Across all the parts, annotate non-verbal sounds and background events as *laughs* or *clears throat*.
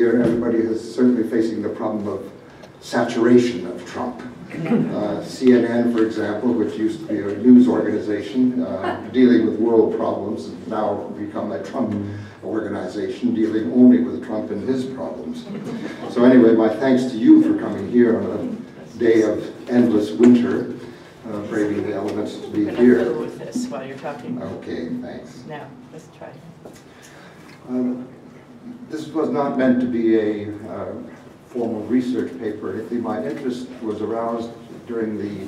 year, everybody is certainly facing the problem of saturation of Trump. Uh, CNN, for example, which used to be a news organization uh, *laughs* dealing with world problems, has now become a Trump organization dealing only with Trump and his problems. So anyway, my thanks to you for coming here on a day of endless winter, uh, braving the elements to be I'm here. with this while you're talking. Okay, thanks. Now, let's try. Um, This was not meant to be a uh, formal research paper. My interest was aroused during the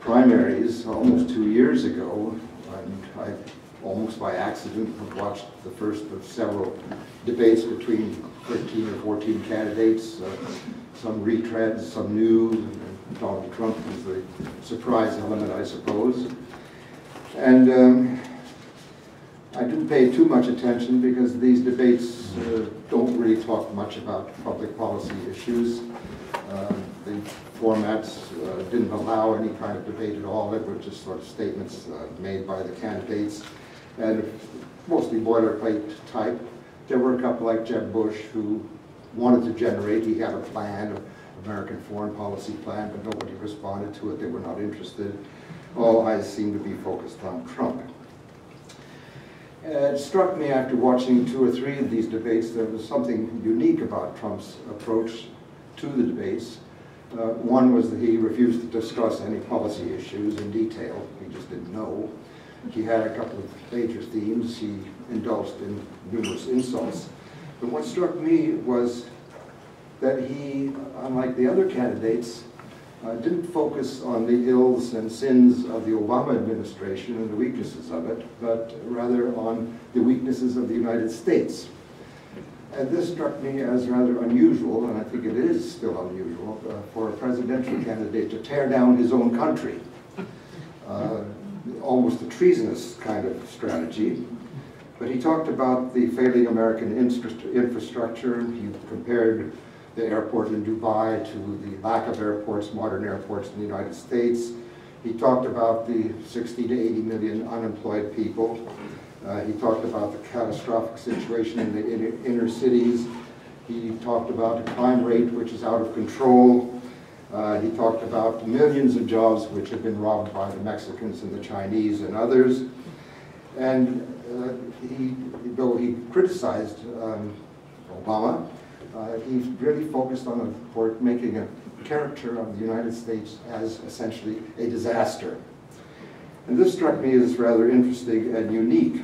primaries almost two years ago. And I, almost by accident, watched the first of several debates between 13 or 14 candidates, uh, some retreads, some new. Donald Trump was the surprise element, I suppose. And um, I didn't pay too much attention because these debates uh, don't really talk much about public policy issues. Uh, The formats uh, didn't allow any kind of debate at all. It were just sort of statements uh, made by the candidates and mostly boilerplate type. There were a couple like Jeb Bush who wanted to generate, he had a plan, an American foreign policy plan, but nobody responded to it. They were not interested. All eyes seemed to be focused on Trump. Uh, It struck me after watching two or three of these debates, there was something unique about Trump's approach to the debates. Uh, One was that he refused to discuss any policy issues in detail, he just didn't know. He had a couple of major themes, he indulged in numerous insults. But what struck me was that he, unlike the other candidates, uh, didn't focus on the ills and sins of the Obama administration and the weaknesses of it, but rather on the weaknesses of the United States. And this struck me as rather unusual, and I think it is still unusual, uh, for a presidential candidate to tear down his own country. Uh, almost a treasonous kind of strategy. But he talked about the failing American infrastructure. He compared the airport in Dubai to the lack of airports, modern airports in the United States. He talked about the 60 to 80 million unemployed people. Uh, he talked about the catastrophic situation in the inner, inner cities. He talked about the crime rate, which is out of control. Uh, he talked about millions of jobs which have been robbed by the Mexicans and the Chinese and others. And uh, he, though he criticized um, Obama, uh, he really focused on a, for making a character of the United States as essentially a disaster. And this struck me as rather interesting and unique.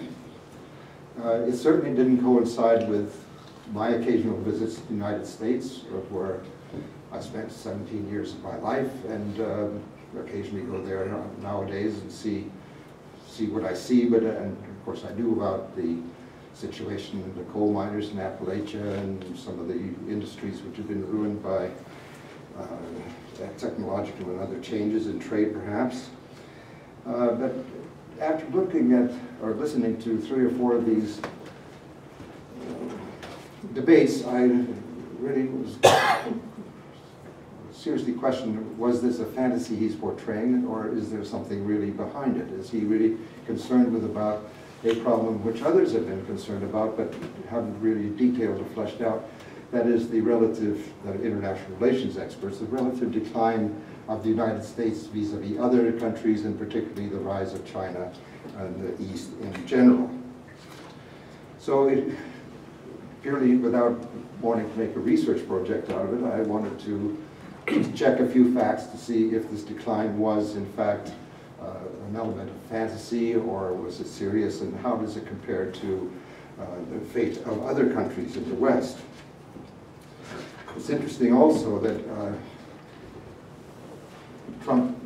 Uh, it certainly didn't coincide with my occasional visits to the United States, where I spent 17 years of my life, and um, occasionally go there nowadays and see see what I see. But and of course, I knew about the situation of the coal miners in Appalachia and some of the industries which have been ruined by uh, technological and other changes in trade, perhaps. Uh, but after looking at or listening to three or four of these uh, debates, I really was *coughs* seriously questioned, was this a fantasy he's portraying, or is there something really behind it? Is he really concerned with about a problem which others have been concerned about, but haven't really detailed or fleshed out? That is the relative, the international relations experts, the relative decline of the United States vis-a-vis other countries, and particularly the rise of China and the East in general. So it, purely without wanting to make a research project out of it, I wanted to check a few facts to see if this decline was in fact uh, an element of fantasy or was it serious and how does it compare to uh, the fate of other countries in the West. It's interesting also that uh, Trump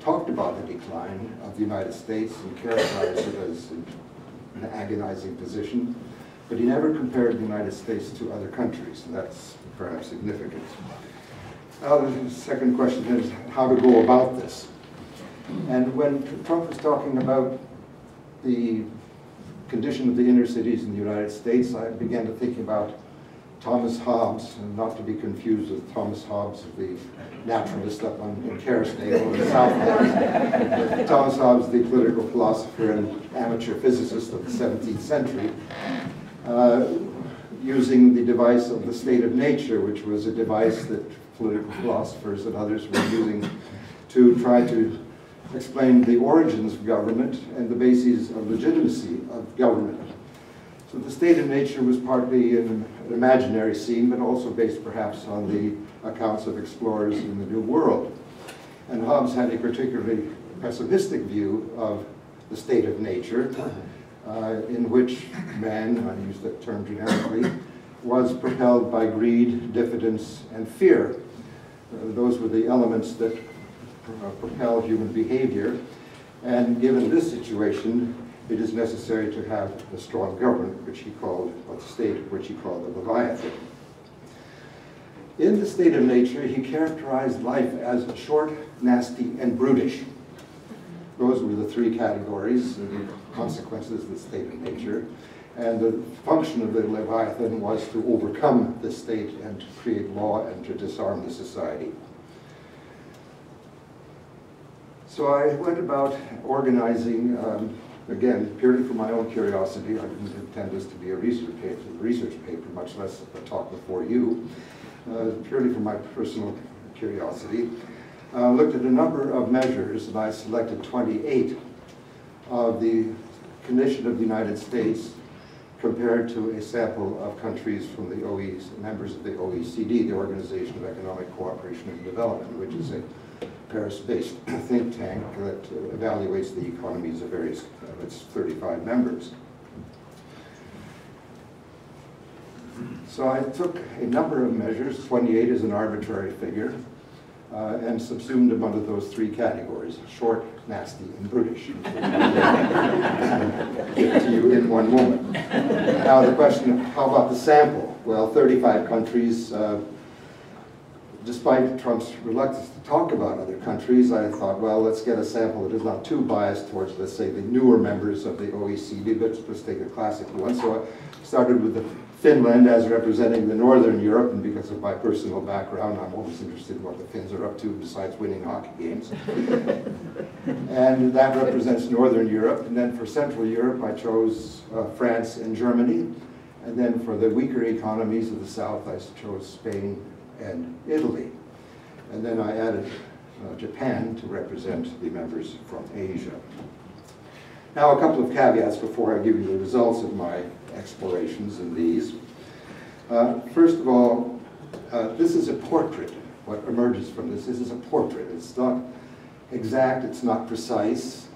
talked about the decline of the United States and characterized it as an agonizing position, but he never compared the United States to other countries, and that's perhaps significant. Now, the second question is how to go about this. And when Trump was talking about the condition of the inner cities in the United States, I began to think about Thomas Hobbes, and not to be confused with Thomas Hobbs, the naturalist up on, in Kerrisdale in the South. Thomas Hobbes, the political philosopher and amateur physicist of the 17th century, uh, using the device of the state of nature, which was a device that political philosophers and others were using to try to explain the origins of government and the bases of legitimacy of government. So the state of nature was partly an imaginary scene, but also based perhaps on the accounts of explorers in the New World. And Hobbes had a particularly pessimistic view of the state of nature, uh, in which man, I use that term generically, was propelled by greed, diffidence, and fear. Uh, those were the elements that Uh, propel human behavior. And given this situation, it is necessary to have a strong government, which he called, a state, which he called the Leviathan. In the state of nature, he characterized life as short, nasty, and brutish. Those were the three categories, the consequences of the state of nature. And the function of the Leviathan was to overcome the state and to create law and to disarm the society. So I went about organizing, um, again, purely for my own curiosity. I didn't intend this to be a research paper, research paper much less a talk before you, uh, purely for my personal curiosity. Uh, looked at a number of measures, and I selected 28 of the condition of the United States compared to a sample of countries from the OECD, members of the OECD, the Organization of Economic Cooperation and Development, which is a Paris-based *clears throat* think tank that uh, evaluates the economies of various of its 35 members. So I took a number of measures, 28 is an arbitrary figure, uh, and subsumed them under those three categories, short, nasty, and brutish. *laughs* To you in one moment. Now the question, how about the sample? Well, 35 countries, uh, despite Trump's reluctance to talk about other countries, I thought, well, let's get a sample that is not too biased towards, let's say, the newer members of the OECD, but let's take a classic one. So I started with the Finland as representing the Northern Europe, and because of my personal background, I'm always interested in what the Finns are up to besides winning hockey games. *laughs* and that represents Northern Europe. And then for Central Europe, I chose uh, France and Germany. And then for the weaker economies of the South, I chose Spain and Italy. And then I added uh, Japan to represent the members from Asia. Now a couple of caveats before I give you the results of my explorations in these. Uh, first of all, uh, this is a portrait. What emerges from this, this is a portrait. It's not exact, it's not precise,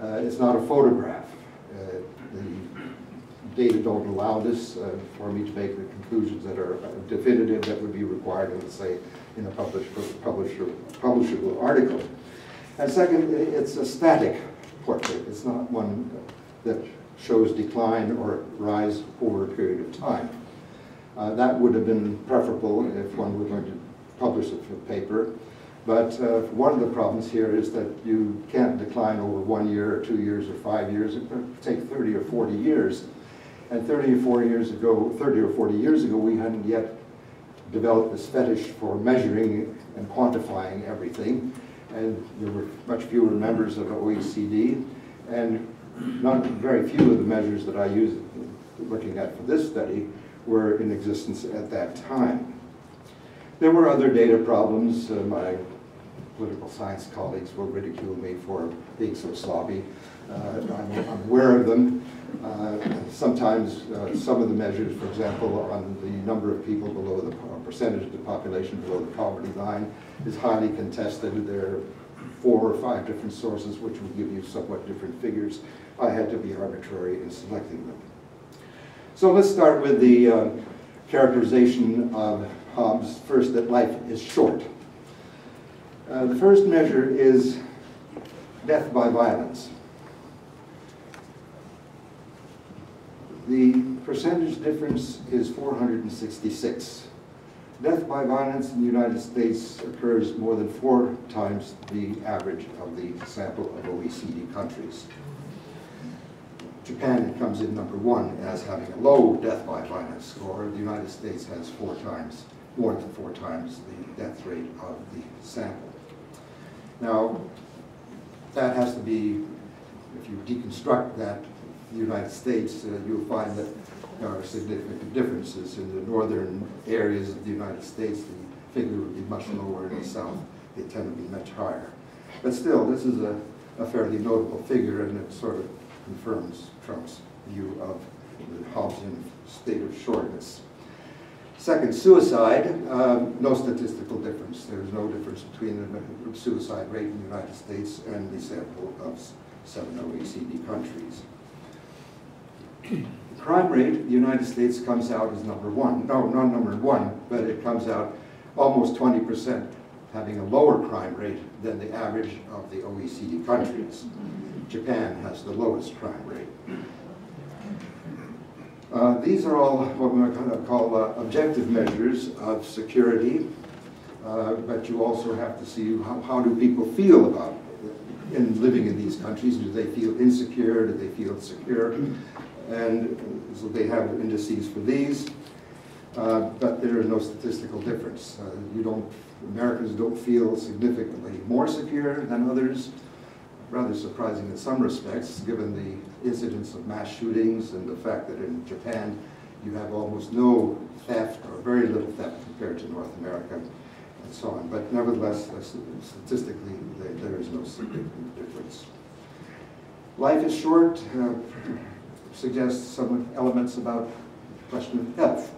uh, it's not a photograph. Uh, the data don't allow this uh, for me to make the conclusions that are definitive that would be required let's say, in a published, publisher, publishable article. And second, it's a static portrait. It's not one that shows decline or rise over a period of time. Uh, that would have been preferable if one were going to publish a paper. But uh, one of the problems here is that you can't decline over one year or two years or five years. It could take 30 or 40 years. And 30 or 40 years ago, 30 or 40 years ago, we hadn't yet developed this fetish for measuring and quantifying everything. And there were much fewer members of the OECD. And not very few of the measures that I used looking at for this study were in existence at that time. There were other data problems. Uh, my political science colleagues will ridicule me for being so sloppy. Uh, I'm, I'm, aware of them. Uh, sometimes uh, some of the measures, for example, on the number of people below the percentage of the population below the poverty line is highly contested. There are four or five different sources which will give you somewhat different figures. I had to be arbitrary in selecting them. So let's start with the uh, characterization of Hobbes. First, that life is short. Uh, the first measure is death by violence. The percentage difference is 466. Death by violence in the United States occurs more than four times the average of the sample of OECD countries. Japan comes in number one as having a low death by violence score. The United States has four times, more than four times the death rate of the sample. Now, that has to be, if you deconstruct that, the United States, uh, you'll find that there are significant differences. In the northern areas of the United States, the figure would be much lower. In the south, they tend to be much higher. But still, this is a, a fairly notable figure, and it sort of confirms Trump's view of the Hobbesian state of shortness. Second, suicide, um, no statistical difference. There's no difference between the suicide rate in the United States and the sample of seven OECD countries. The *clears throat* crime rate, the United States comes out as number one. No, not number one, but it comes out almost 20%, having a lower crime rate than the average of the OECD countries. Japan has the lowest crime rate. Uh, these are all what we're going to call uh, objective measures of security, uh, but you also have to see how, how do people feel about in living in these countries. Do they feel insecure? Do they feel secure? And so they have indices for these, uh, but there is no statistical difference. Uh, you don't, Americans don't feel significantly more secure than others rather surprising in some respects, given the incidence of mass shootings and the fact that in Japan you have almost no theft or very little theft compared to North America and so on. But nevertheless, uh, statistically, there is no significant difference. Life is short uh, suggests some elements about the question of health.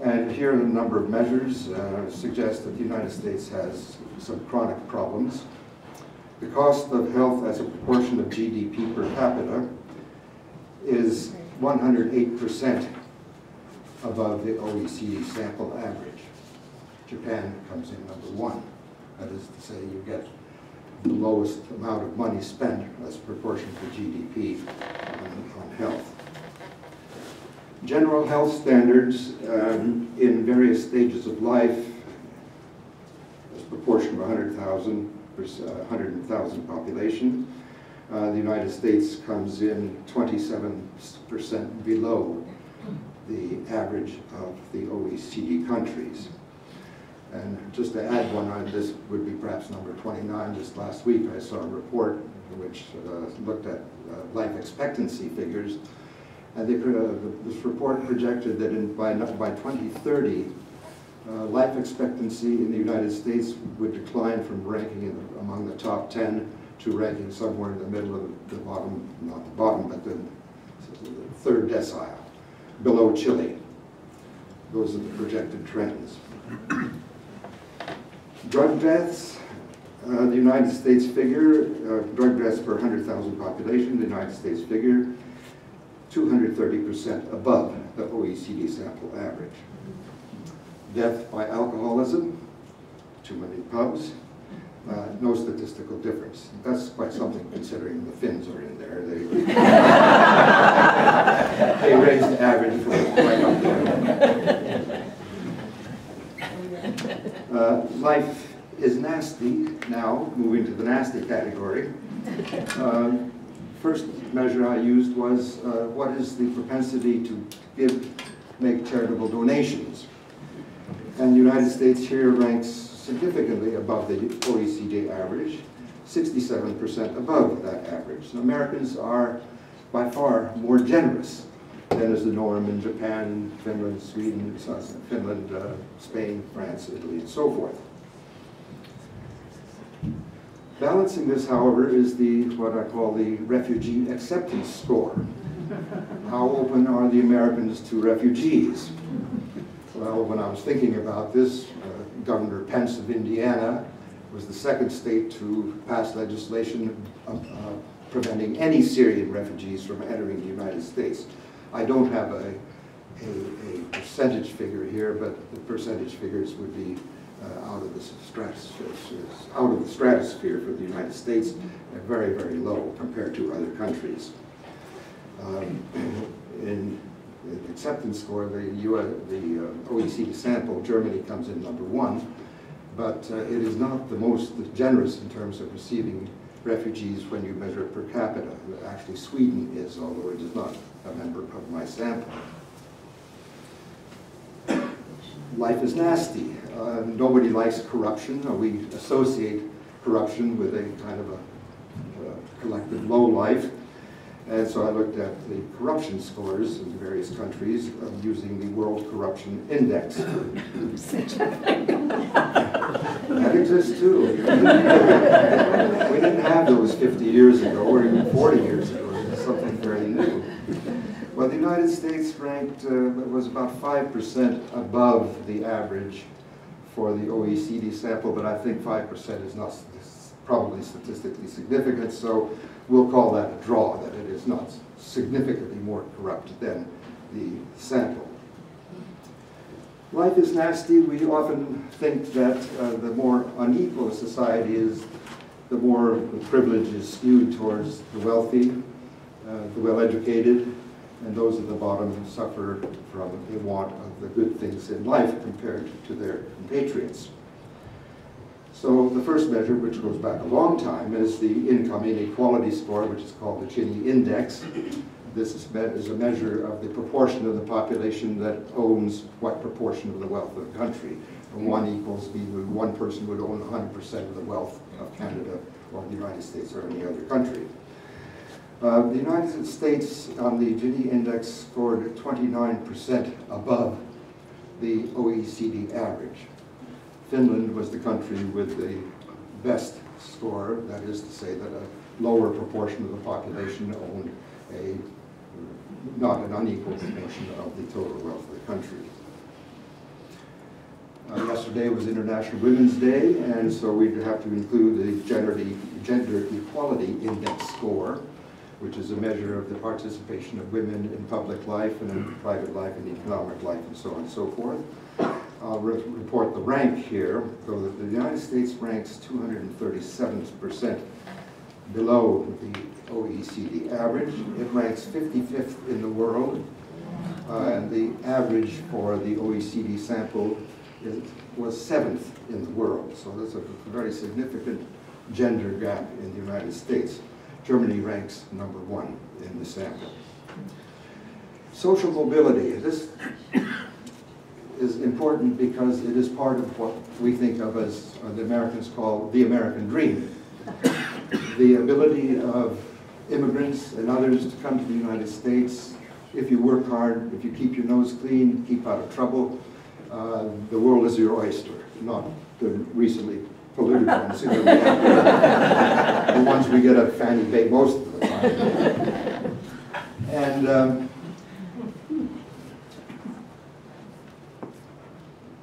And here are a number of measures uh, suggest that the United States has some chronic problems. The cost of health as a proportion of GDP per capita is 108% above the OECD sample average. Japan comes in number one. That is to say, you get the lowest amount of money spent as a proportion to GDP on, on health. General health standards um, in various stages of life, as a proportion of 100,000 100,000 uh, population. Uh, the United States comes in 27% below the average of the OECD countries. And just to add one on this would be perhaps number 29. Just last week I saw a report which uh, looked at uh, life expectancy figures. And they, uh, this report projected that in, by, by 2030, uh, life expectancy in the United States would decline from ranking the, among the top 10 to ranking somewhere in the middle of the bottom, not the bottom, but the, the third decile, below Chile. Those are the projected trends. Drug deaths, uh, the United States figure, uh, drug deaths per 100,000 population, the United States figure, 230% above the OECD sample average death by alcoholism, too many pubs, uh, no statistical difference. That's quite something considering the Finns are in there. They, *laughs* they raised the average from right up there. Uh, life is nasty now, moving to the nasty category. Uh, *laughs* first measure I used was uh, what is the propensity to give, make charitable donations. And the United States here ranks significantly above the OECD average, 67% above that average. So Americans are by far more generous than is the norm in Japan, Finland, Sweden, Finland, uh, Spain, France, Italy, and so forth. Balancing this, however, is the what I call the refugee acceptance score. How open are the Americans to refugees? Well, when I was thinking about this, uh, Governor Pence of Indiana was the second state to pass legislation uh, uh, preventing any Syrian refugees from entering the United States. I don't have a, a, a percentage figure here, but the percentage figures would be uh, out of the stratosphere, out of the stratosphere for the United States, and very, very low compared to other countries. Um, in acceptance score, the, US, the uh, OECD sample, Germany comes in number one, but uh, it is not the most generous in terms of receiving refugees when you measure per capita. Actually, Sweden is, although it is not a member of my sample. Life is nasty. Uh, nobody likes corruption. we associate corruption with a kind of a, a collective low life. And so I looked at the corruption scores in various countries uh, using the World Corruption Index. That exists too. *laughs* We didn't have those 50 years ago, or even 40 years ago, it's something fairly new. Well, the United States ranked, uh, was about 5% above the average for the OECD sample, but I think 5% is not probably statistically significant, so we'll call that a draw, that it is not significantly more corrupt than the sample. Life is nasty. We often think that uh, the more unequal a society is, the more the privilege is skewed towards the wealthy, uh, the well-educated, and those at the bottom suffer from a want of the good things in life compared to their compatriots. So the first measure, which goes back a long time, is the income inequality score, which is called the Gini index. This is, a measure of the proportion of the population that owns what proportion of the wealth of the country. One equals, one person would own 100% of the wealth of Canada or the United States or any other country. Uh, the United States on the Gini index scored 29% above the OECD average. Finland was the country with the best score, that is to say that a lower proportion of the population owned a, not an unequal proportion of the total wealth of the country. Uh, Yesterday was International Women's Day, and so we'd have to include the gender, gender equality index score, which is a measure of the participation of women in public life and in private life and economic life and so on and so forth. I'll re- report the rank here, so the United States ranks 237% below the OECD average. It ranks 55th in the world, uh, and the average for the OECD sample is, was seventh in the world. So that's a very significant gender gap in the United States. Germany ranks number one in the sample. Social mobility. This is important because it is part of what we think of as uh, the Americans call the American dream. The ability of immigrants and others to come to the United States, if you work hard, if you keep your nose clean, keep out of trouble, uh, the world is your oyster, not the recently polluted ones. *laughs* The ones we get at Fanny Bay most of the time. And um,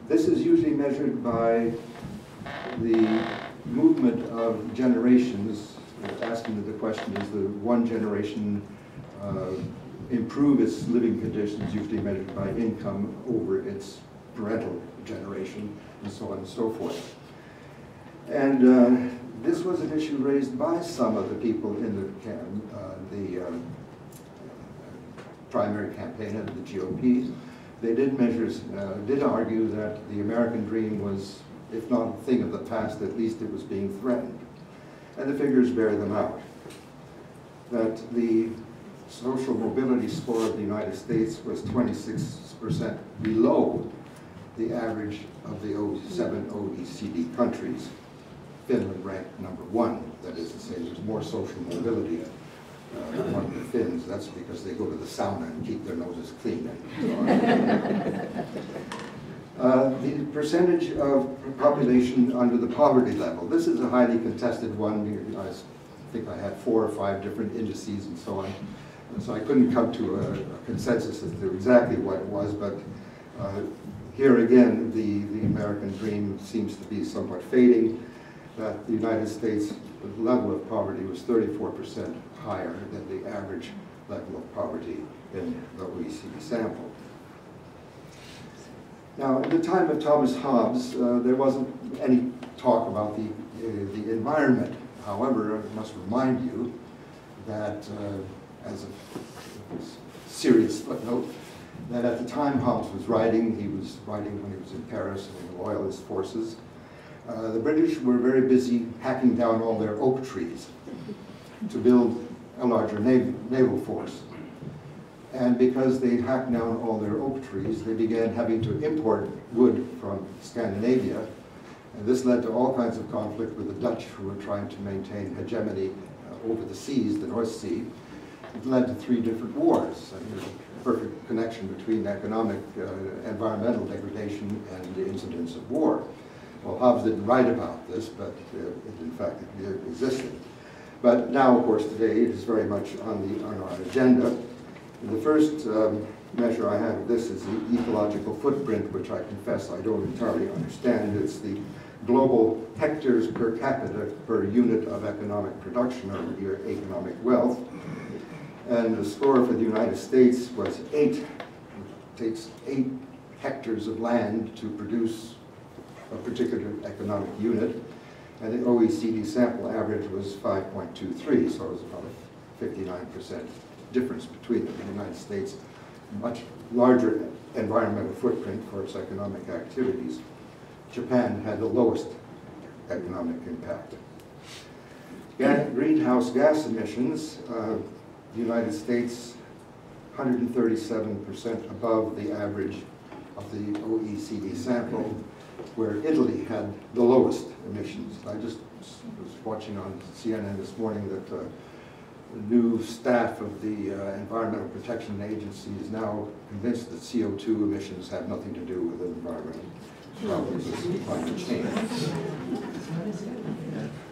This is usually measured by the movement of generations, asking the question, is the one generation uh, improve its living conditions, usually measured by income over its parental generation, and so on and so forth. And uh, this was an issue raised by some of the people in the, uh, the um, primary campaign of the GOP. They did measures, uh, did argue that the American dream was, if not a thing of the past, at least it was being threatened. And the figures bear them out. That the social mobility score of the United States was 26% below the average of the seven OECD countries. Finland ranked number one, that is to say, there's more social mobility uh, among the Finns. That's because they go to the sauna and keep their noses clean. *laughs* Uh, The percentage of population under the poverty level. This is a highly contested one. I think I had four or five different indices and so on. And so I couldn't come to a a consensus as to exactly what it was, but uh, here again, the, the American dream seems to be somewhat fading. That the United States level of poverty was 34% higher than the average level of poverty in the OECD sample. Now, at the time of Thomas Hobbes, uh, there wasn't any talk about the, uh, the environment. However, I must remind you that, uh, as a serious footnote, that at the time Hobbes was writing, he was writing when he was in Paris in the Loyalist forces, uh, the British were very busy hacking down all their oak trees to build a larger naval, naval force. And because they hacked down all their oak trees, they began having to import wood from Scandinavia. And this led to all kinds of conflict with the Dutch who were trying to maintain hegemony uh, over the seas, the North Sea. it led to three different wars. There's a perfect connection between economic, uh, environmental degradation and the incidence of war. Well, Hobbes didn't write about this, but uh, in fact it existed. But now, of course, today it is very much on, the, on our agenda. And the first um, measure I have of this is the ecological footprint, which I confess I don't entirely understand. It's the global hectares per capita per unit of economic production or your economic wealth. And the score for the United States was eight. It takes eight hectares of land to produce a particular economic unit. And the OECD sample average was 5.23, so it was about a 59% difference between them. The United States, much larger environmental footprint for its economic activities. Japan had the lowest economic impact. Ga- greenhouse gas emissions, uh, the United States 137% above the average of the OECD sample, where Italy had the lowest emissions. I just was watching on CNN this morning that uh, the new staff of the uh, Environmental Protection Agency is now convinced that CO2 emissions have nothing to do with environmental problems climate change.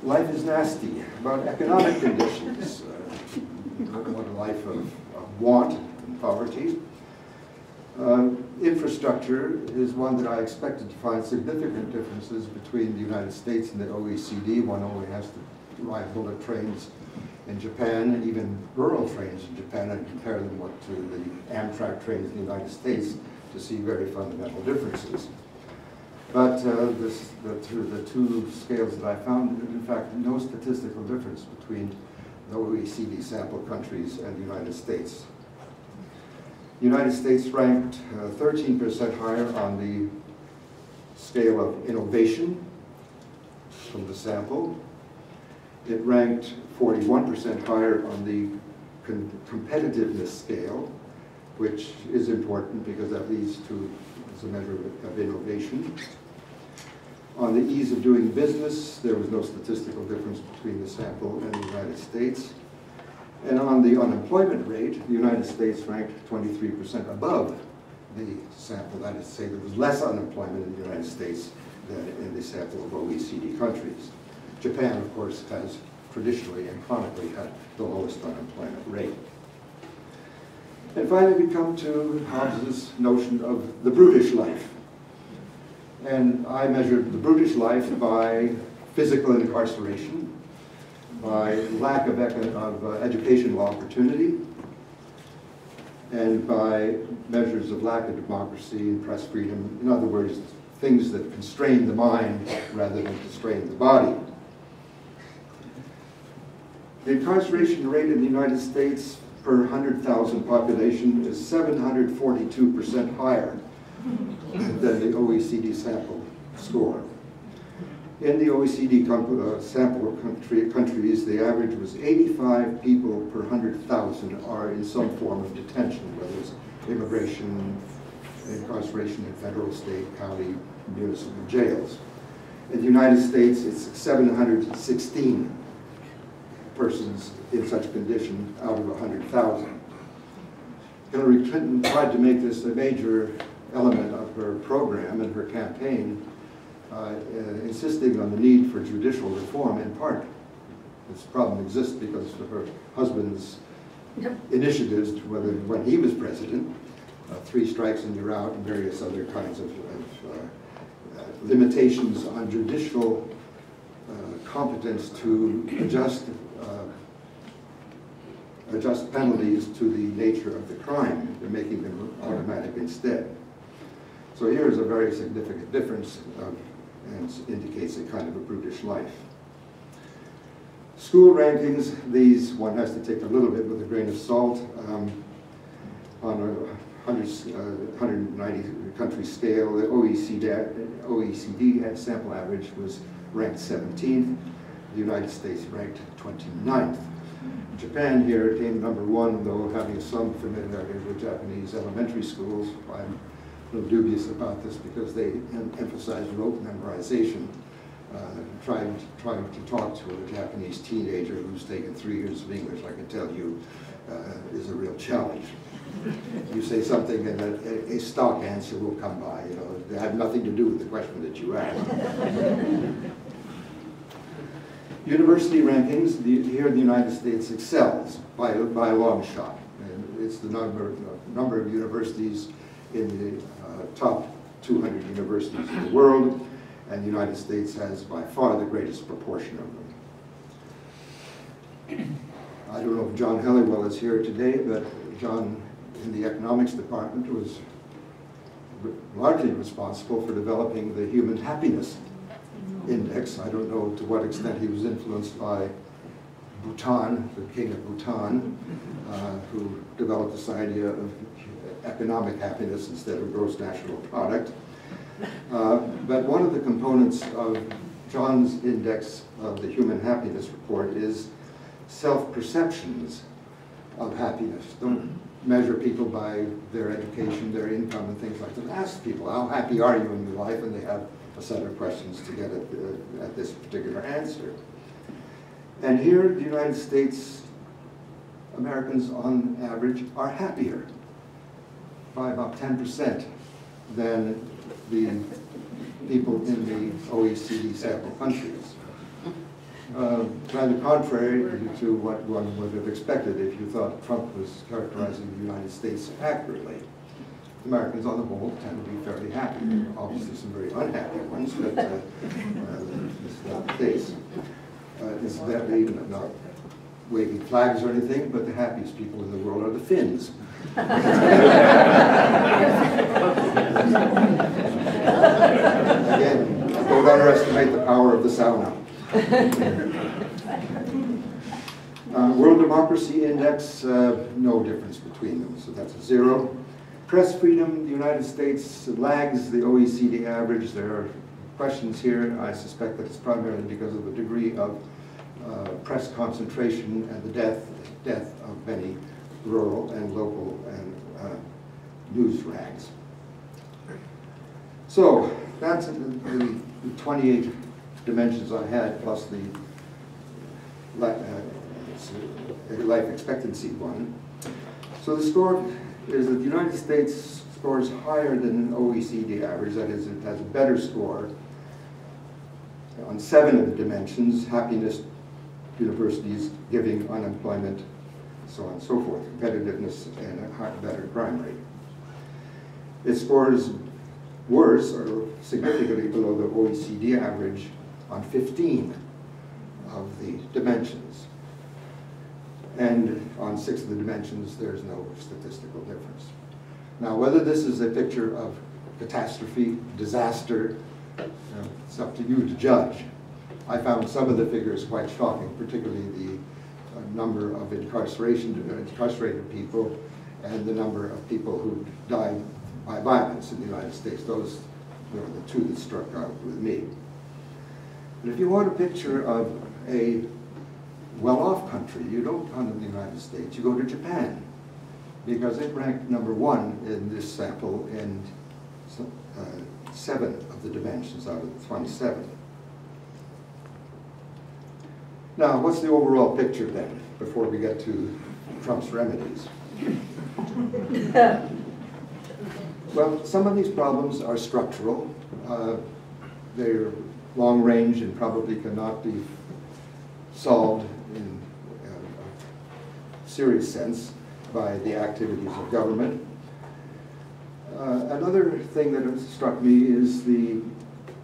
Life is nasty. About economic conditions, uh, life of, of want and poverty. Uh, infrastructure is one that I expected to find significant differences between the United States and the OECD. One only has to ride bullet trains in Japan and even rural trains in Japan and compare them what, to the Amtrak trains in the United States to see very fundamental differences. But uh, this, the, two, the two scales that I found, in fact, no statistical difference between the OECD sample countries and the United States. The United States ranked 13% uh, higher on the scale of innovation from the sample. It ranked 41% higher on the com competitiveness scale, which is important because that leads to as a measure of innovation. On the ease of doing business, there was no statistical difference between the sample and the United States. And on the unemployment rate, the United States ranked 23% above the sample. That is to say, there was less unemployment in the United States than in the sample of OECD countries. Japan, of course, has traditionally and chronically had the lowest unemployment rate. And finally, we come to Hobbes's notion of the brutish life. And I measured the brutish life by physical incarceration, by lack of, of uh, educational opportunity, and by measures of lack of democracy and press freedom. In other words, things that constrain the mind rather than constrain the body. The incarceration rate in the United States per 100,000 population is 742% higher than the OECD sample score. In the OECD uh, sample country, countries, the average was 85 people per 100,000 are in some form of detention, whether it's immigration, incarceration in federal, state, county, municipal jails. In the United States, it's 716 persons in such condition out of 100,000. Hillary Clinton tried to make this a major element of her program and her campaign, insisting on the need for judicial reform in part. This problem exists because of her husband's initiatives, whether when he was president, uh, three strikes and you're out, and various other kinds of, of uh, uh, limitations on judicial uh, competence to adjust adjust penalties to the nature of the crime, and making them automatic instead. So here is a very significant difference and indicates a kind of a brutish life. School rankings, these one has to take a little bit with a grain of salt. Um, on a 100, uh, 190 country scale, the OECD, OECD sample average was ranked 17th. The United States ranked 29th. Japan here came number one, though having some familiarity with Japanese elementary schools. I'm little dubious about this because they emphasize rote memorization. Uh, trying, trying to talk to a Japanese teenager who's taken three years of English, I can tell you, uh, is a real challenge. You say something and a, a stock answer will come by, you know, they have nothing to do with the question that you asked. University rankings, the, here in the United States excels by, by a long shot. And it's the number, number of universities in the top 200 universities in the world, and the United States has by far the greatest proportion of them. I don't know if John Helliwell is here today, but John in the economics department was largely responsible for developing the human happiness index. I don't know to what extent he was influenced by Bhutan, the king of Bhutan, uh, who developed this idea of economic happiness instead of gross national product. Uh, but one of the components of John's index of the human happiness report is self-perceptions of happiness. Don't measure people by their education, their income, and things like that. Ask people, how happy are you in your life? And they have a set of questions to get at, the, at this particular answer. And here, the United States, Americans on average are happier by about 10% than the people in the OECD sample countries. Uh, rather contrary to what one would have expected if you thought Trump was characterizing the United States accurately. Americans on the whole tend to be fairly happy. Obviously some very unhappy ones, but uh, uh, not the case. Uh, incidentally, not waving flags or anything, but the happiest people in the world are the Finns. Again, don't underestimate the power of the sauna. Uh, World Democracy Index, uh, no difference between them, so that's a zero. Press freedom, the United States lags the OECD average. There are questions here. I suspect that it's primarily because of the degree of uh, press concentration and the death, death of many rural and local and uh, news rags. So that's the, the 28 dimensions I had plus the uh, life expectancy one. So the score is that the United States scores higher than an OECD average, that is, it has a better score on seven of the dimensions, happiness, universities, giving, unemployment, so on and so forth, competitiveness, and a better crime rate. It scores worse or significantly below the OECD average on 15 of the dimensions. And on six of the dimensions, there's no statistical difference. Now, whether this is a picture of catastrophe, disaster, uh, it's up to you to judge. I found some of the figures quite shocking, particularly the number of incarceration, incarcerated people and the number of people who died by violence in the United States. Those were the two that struck out with me. But if you want a picture of a well-off country, you don't come to the United States, you go to Japan, because it ranked number one in this sample in uh, seven of the dimensions out of the 27. Now, what's the overall picture then, before we get to Trump's remedies? *laughs* well, some of these problems are structural. Uh, they're long range and probably cannot be solved in a serious sense by the activities of government. Uh, another thing that has struck me is the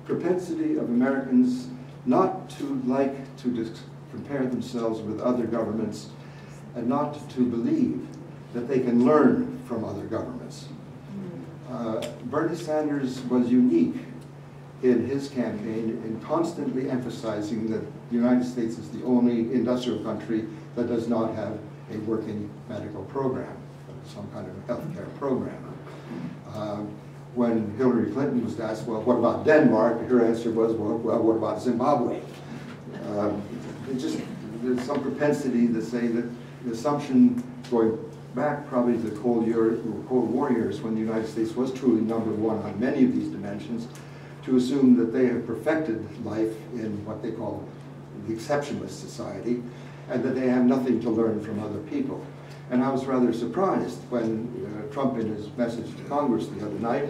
propensity of Americans not to like to compare themselves with other governments and not to believe that they can learn from other governments. Uh, Bernie Sanders was unique in his campaign in constantly emphasizing that the United States is the only industrial country that does not have a working medical program, some kind of health care program. Um, when Hillary Clinton was asked, well, what about Denmark? Her answer was, well, well what about Zimbabwe? Um, just, there's some propensity to say that the assumption going back probably to the Cold, Year, Cold War years when the United States was truly number one on many of these dimensions, to assume that they have perfected life in what they call the exceptionalist society, and that they have nothing to learn from other people. And I was rather surprised when uh, Trump, in his message to Congress the other night,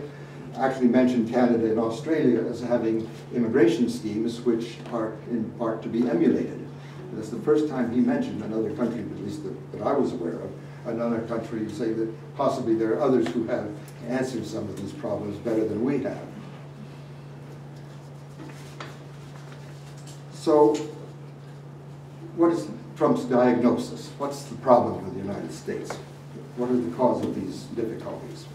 actually mentioned Canada and Australia as having immigration schemes which are in part to be emulated. That's the first time he mentioned another country, at least that, that I was aware of, another country to say that possibly there are others who have answered some of these problems better than we have. So, what is Trump's diagnosis? What's the problem with the United States? What are the cause of these difficulties?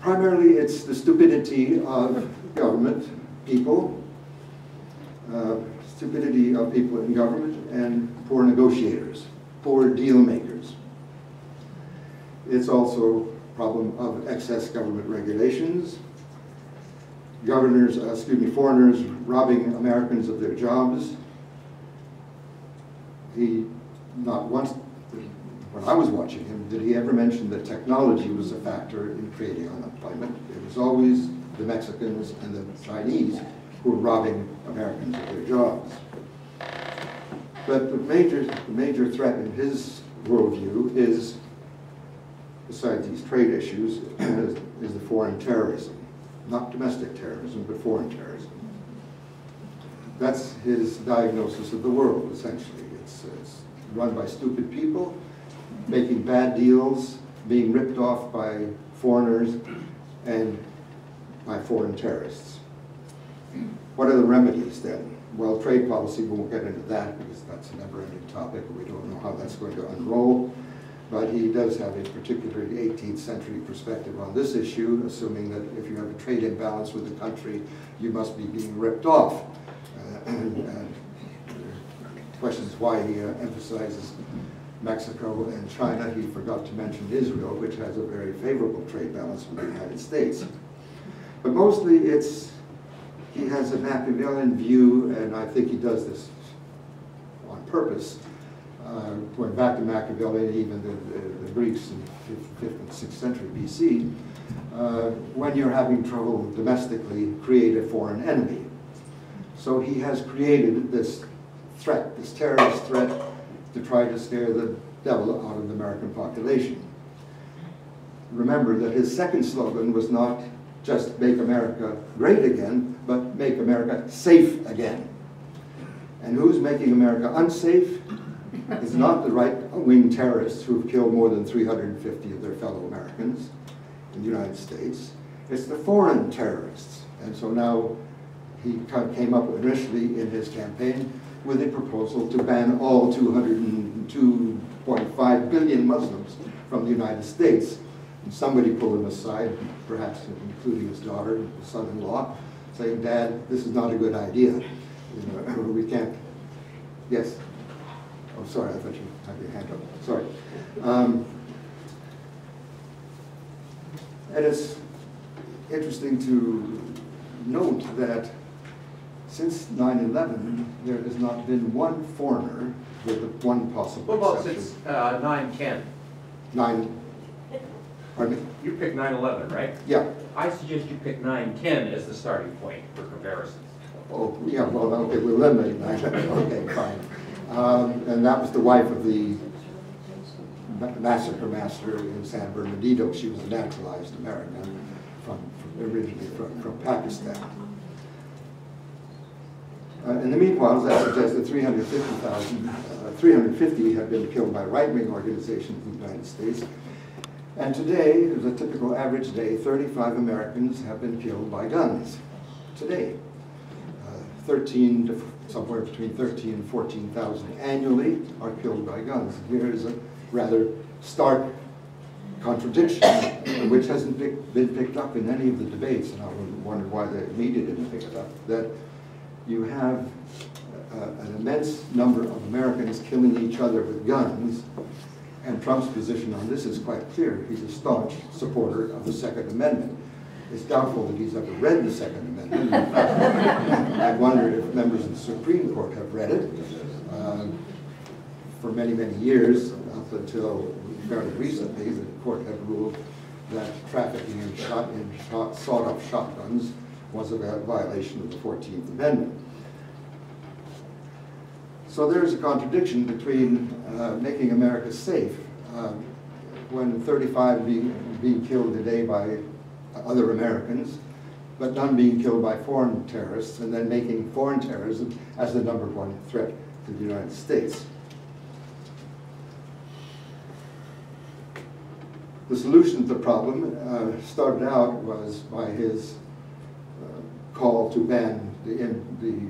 Primarily, it's the stupidity of government, people, uh, stupidity of people in government, and poor negotiators, poor deal makers. It's also a problem of excess government regulations, governors, uh, excuse me, foreigners robbing Americans of their jobs. He not once, when I was watching him, did he ever mention that technology was a factor in creating unemployment. It was always the Mexicans and the Chinese who were robbing Americans of their jobs. But the major, the major threat in his worldview is, besides these trade issues, is the foreign terrorism not domestic terrorism, but foreign terrorism. That's his diagnosis of the world, essentially. It's, it's run by stupid people, making bad deals, being ripped off by foreigners, and by foreign terrorists. What are the remedies then? Well, trade policy, we won't get into that because that's a never-ending topic. We don't know how that's going to unroll but he does have a particularly 18th century perspective on this issue, assuming that if you have a trade imbalance with a country, you must be being ripped off. Uh, *clears throat* and, and questions why he uh, emphasizes Mexico and China. He forgot to mention Israel, which has a very favorable trade balance with the United States. But mostly it's, he has a Machiavellian view, and I think he does this on purpose, uh, going back to Machiavelli, even the, the, the Greeks in the 5th and 6th century BC, uh, when you're having trouble domestically, create a foreign enemy. So he has created this threat, this terrorist threat, to try to scare the devil out of the American population. Remember that his second slogan was not just make America great again, but make America safe again. And who's making America unsafe? It's not the right-wing terrorists who have killed more than 350 of their fellow Americans in the United States. It's the foreign terrorists. And so now he came up initially in his campaign with a proposal to ban all 202.5 billion Muslims from the United States. And somebody pulled him aside, perhaps including his daughter, his son-in-law, saying, Dad, this is not a good idea. You know, *laughs* we can't, yes? Oh, sorry, I thought you had your hand up. Sorry. Um, and it's interesting to note that since 9-11, there has not been one foreigner with one possible well, exception. since uh, 9/10? Nine, pardon me? You picked 9/11, right? Yeah. I suggest you pick 9/10 as the starting point for comparisons. Oh, yeah, well, okay, we'll eliminate nine. *laughs* Okay, fine. Um, and that was the wife of the massacre master in San Bernardino. She was a naturalized American from, from originally from, from Pakistan. Uh, in the meanwhile, as I suggested, 350,000, uh, 350 have been killed by right-wing organizations in the United States. And today, is a typical average day, 35 Americans have been killed by guns. Today. Uh, 13 to somewhere between 13 and 14,000 annually are killed by guns. Here is a rather stark contradiction, *coughs* which hasn't been picked up in any of the debates, and I wonder why the media didn't pick it up, that you have uh, an immense number of Americans killing each other with guns, and Trump's position on this is quite clear. He's a staunch supporter of the Second Amendment. It's doubtful that he's ever read the Second Amendment. I *laughs* wonder if members of the Supreme Court have read it. Uh, for many, many years, up until fairly recently, the court had ruled that trafficking in, shot, in shot, sawed-off shotguns was a violation of the 14th Amendment. So there is a contradiction between uh, making America safe uh, when 35 being, being killed a day by other Americans, but none being killed by foreign terrorists, and then making foreign terrorism as the number one threat to the United States. The solution to the problem uh, started out was by his uh, call to ban the, the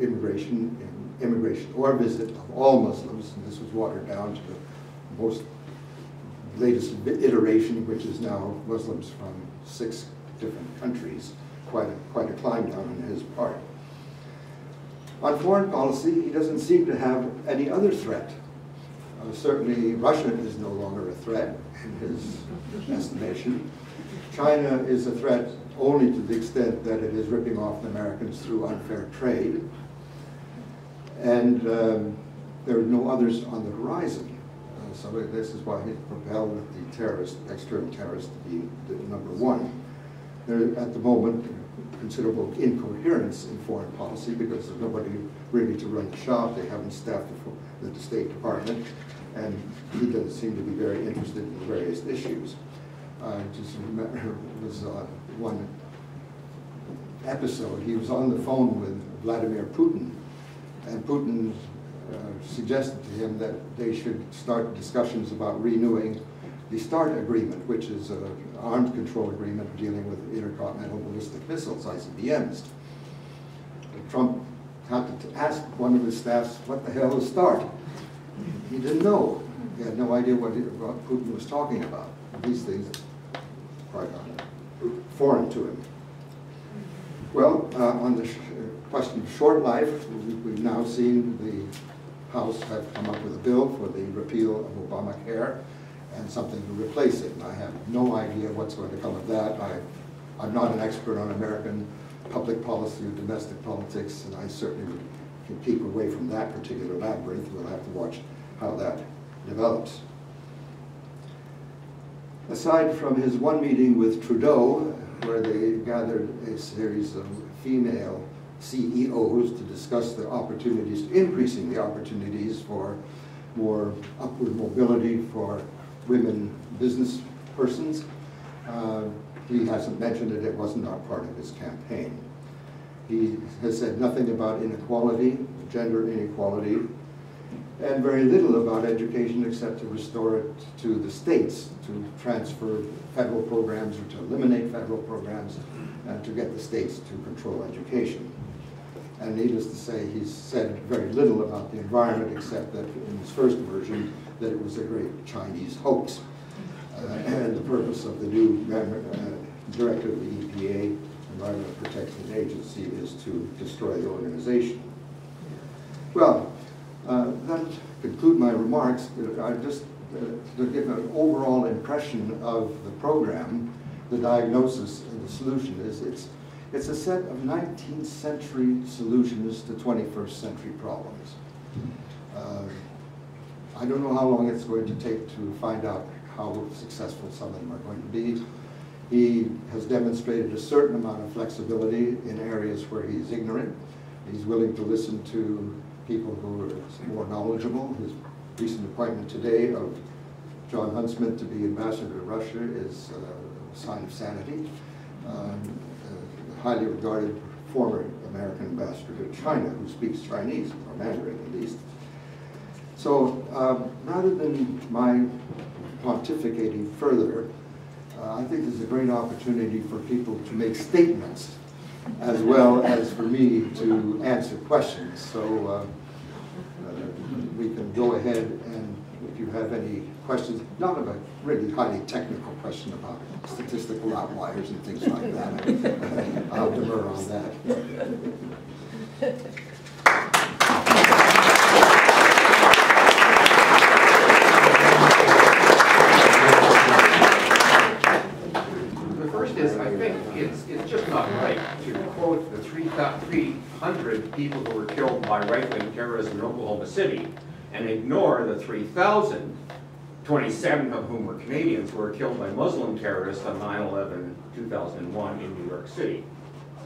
immigration, immigration or visit of all Muslims, and this was watered down to the most latest iteration, which is now Muslims from six different countries, quite a, quite a climb down on his part. On foreign policy, he doesn't seem to have any other threat. Uh, certainly, Russia is no longer a threat in his estimation. China is a threat only to the extent that it is ripping off the Americans through unfair trade. And um, there are no others on the horizon. Uh, so this is why he propelled the terrorist, external terrorist to be the number one. There, at the moment, considerable incoherence in foreign policy because there's nobody really to run the shop. They haven't staffed the, the State Department, and he doesn't seem to be very interested in various issues. I just remember *laughs* was uh, one episode. He was on the phone with Vladimir Putin, and Putin uh, suggested to him that they should start discussions about renewing the START agreement, which is an arms control agreement dealing with intercontinental ballistic missiles, ICBMs. Trump had to ask one of his staffs, what the hell is START? He didn't know. He had no idea what, what Putin was talking about. These things are quite uh, foreign to him. Well, uh, on the sh question of short life, we- we've now seen the House have come up with a bill for the repeal of Obamacare and something to replace it. And I have no idea what's going to come of that. I, I'm not an expert on American public policy or domestic politics, and I certainly can keep away from that particular labyrinth. We'll have to watch how that develops. Aside from his one meeting with Trudeau, where they gathered a series of female CEOs to discuss the opportunities, increasing the opportunities for more upward mobility for women business persons. Uh, he hasn't mentioned it, it was not part of his campaign. He has said nothing about inequality, gender inequality, and very little about education except to restore it to the states, to transfer federal programs or to eliminate federal programs, and to get the states to control education. And needless to say, he's said very little about the environment except that in his first version, that it was a great Chinese hoax. Uh, and the purpose of the new uh, director of the EPA, Environmental Protection Agency, is to destroy the organization. Well, uh, that conclude my remarks. I just uh, to give an overall impression of the program, the diagnosis and the solution is it's it's a set of 19th century solutions to 21st century problems. Uh, I don't know how long it's going to take to find out how successful some of them are going to be. He has demonstrated a certain amount of flexibility in areas where he's ignorant. He's willing to listen to people who are more knowledgeable. His recent appointment today of Jon Huntsman to be ambassador to Russia is a sign of sanity. Um, highly regarded former American ambassador to China who speaks Chinese, or Mandarin at least. So um, rather than my pontificating further, uh, I think there's a great opportunity for people to make statements as well as for me to answer questions. So uh, uh, we can go ahead and if you have any questions, not of a really highly technical question about statistical outliers and things like that. *laughs* I'll demur on that. The first is, I think it's, it's just not right to quote the three hundred people who were killed by right-wing terrorism in Oklahoma City and ignore the 3,000, 27 of whom were Canadians, who were killed by Muslim terrorists on 9/11, 2001 in New York City.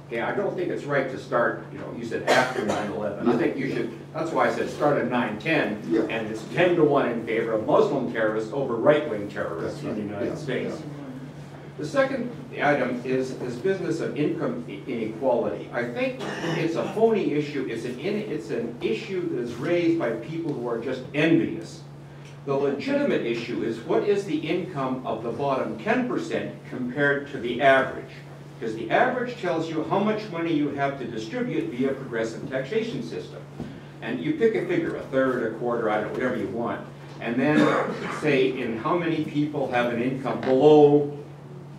Okay, I don't think it's right to start, you know, you said after 9/11. I think you should, that's why I said start at 9/10, Yeah. and it's 10 to 1 in favor of Muslim terrorists over right-wing terrorists That's in the United yeah. States. The second item is this business of income inequality. I think it's a phony issue, it's an, in- it's an issue that is raised by people who are just envious. The legitimate issue is what is the income of the bottom ten percent compared to the average? Because the average tells you how much money you have to distribute via progressive taxation system. And you pick a figure, a third, a quarter, I don't know, whatever you want. And then say in how many people have an income below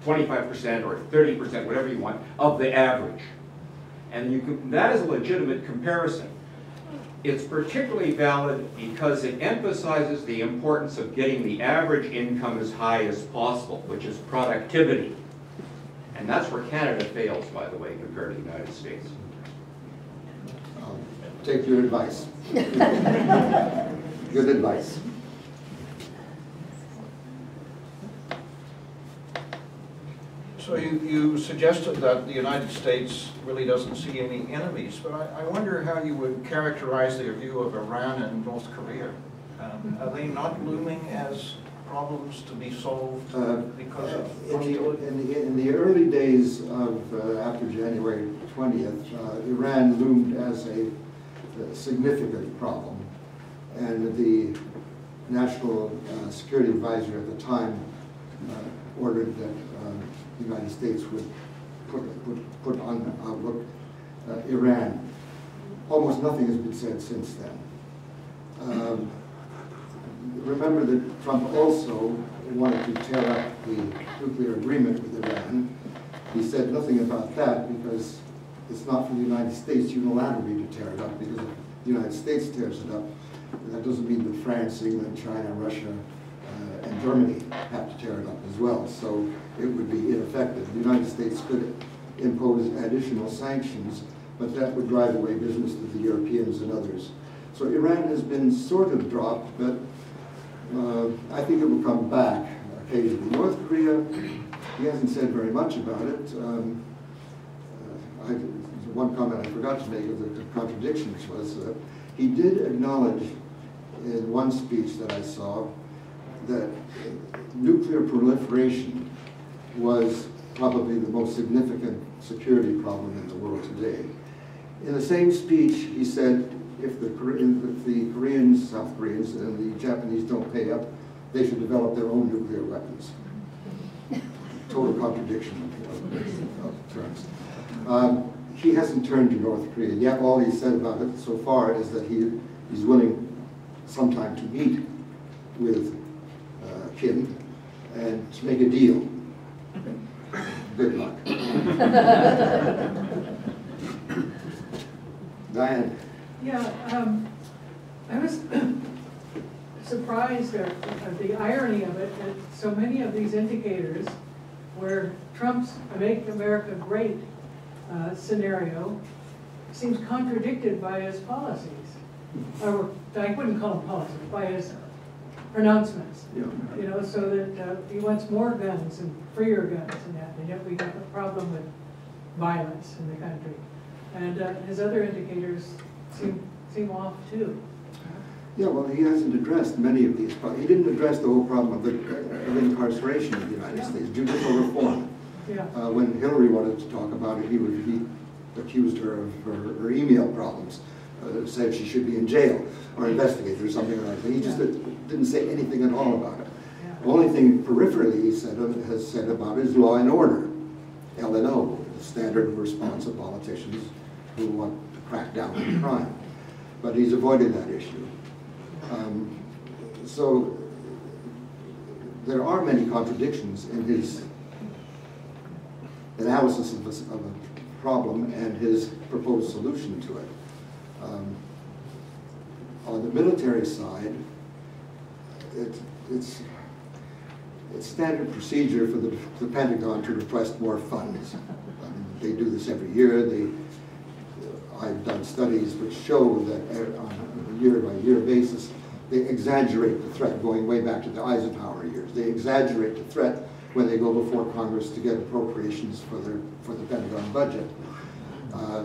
twenty-five percent or thirty percent, whatever you want, of the average. And you can, that is a legitimate comparison. It's particularly valid because it emphasizes the importance of getting the average income as high as possible, which is productivity. And that's where Canada fails, by the way, compared to the United States. I'll Take your advice. *laughs* Good advice. So you, you suggested that the United States really doesn't see any enemies, but I, I wonder how you would characterize their view of Iran and North Korea. Um, Are they not looming as problems to be solved Uh, because of In the, in the, in the early days of, uh, after January 20th, uh, Iran loomed as a uh, significant problem. And the National uh, Security Advisor at the time uh, ordered that um, the United States would put, put, put on outlook uh, Iran. Almost nothing has been said since then. Um, Remember that Trump also wanted to tear up the nuclear agreement with Iran. He said nothing about that because it's not for the United States unilaterally to tear it up, because the United States tears it up, that doesn't mean that France, England, China, Russia, uh, and Germany have to tear it up as well. So it would be ineffective. The United States could impose additional sanctions, but that would drive away business to the Europeans and others. So Iran has been sort of dropped, but uh, I think it will come back occasionally. North Korea, he hasn't said very much about it. Um, uh, I, one comment I forgot to make of the contradictions was uh, he did acknowledge in one speech that I saw that nuclear proliferation was probably the most significant security problem in the world today. In the same speech, he said if the, if the Koreans, South Koreans, and the Japanese don't pay up, they should develop their own nuclear weapons. Total contradiction of, of terms. Um, he hasn't turned to North Korea yet. All he's said about it so far is that he, he's willing sometime to meet with uh, Kim and to make a deal. Good luck. *laughs* Diane. Yeah, um, I was *coughs* surprised at at the irony of it, that so many of these indicators where Trump's Make America Great uh, scenario seems contradicted by his policies. Or, I wouldn't call them policies, by his pronouncements. Yeah. You know, so that uh, he wants more guns and freer guns and that, and yet we have a problem with violence in the country. And uh, his other indicators seem, seem off too. Yeah, well, he hasn't addressed many of these, but he didn't address the whole problem of, the, of incarceration in the United States, judicial reform. Yeah, Uh, when Hillary wanted to talk about it, he would, he accused her of her, her email problems, uh, said she should be in jail or investigated or something like that. He just didn't say anything at all about it. The only thing peripherally he said, has said about it is law and order, LNO, the standard response of politicians who want to crack down on crime. But he's avoided that issue. Um, So there are many contradictions in his analysis of a, of a problem and his proposed solution to it. Um, On the military side, it, it's, it's standard procedure for the, the Pentagon to request more funds. Um, They do this every year. They, I've done studies which show that uh, on a year-by-year basis, they exaggerate the threat, going way back to the Eisenhower years. They exaggerate the threat when they go before Congress to get appropriations for their, for the Pentagon budget. Uh,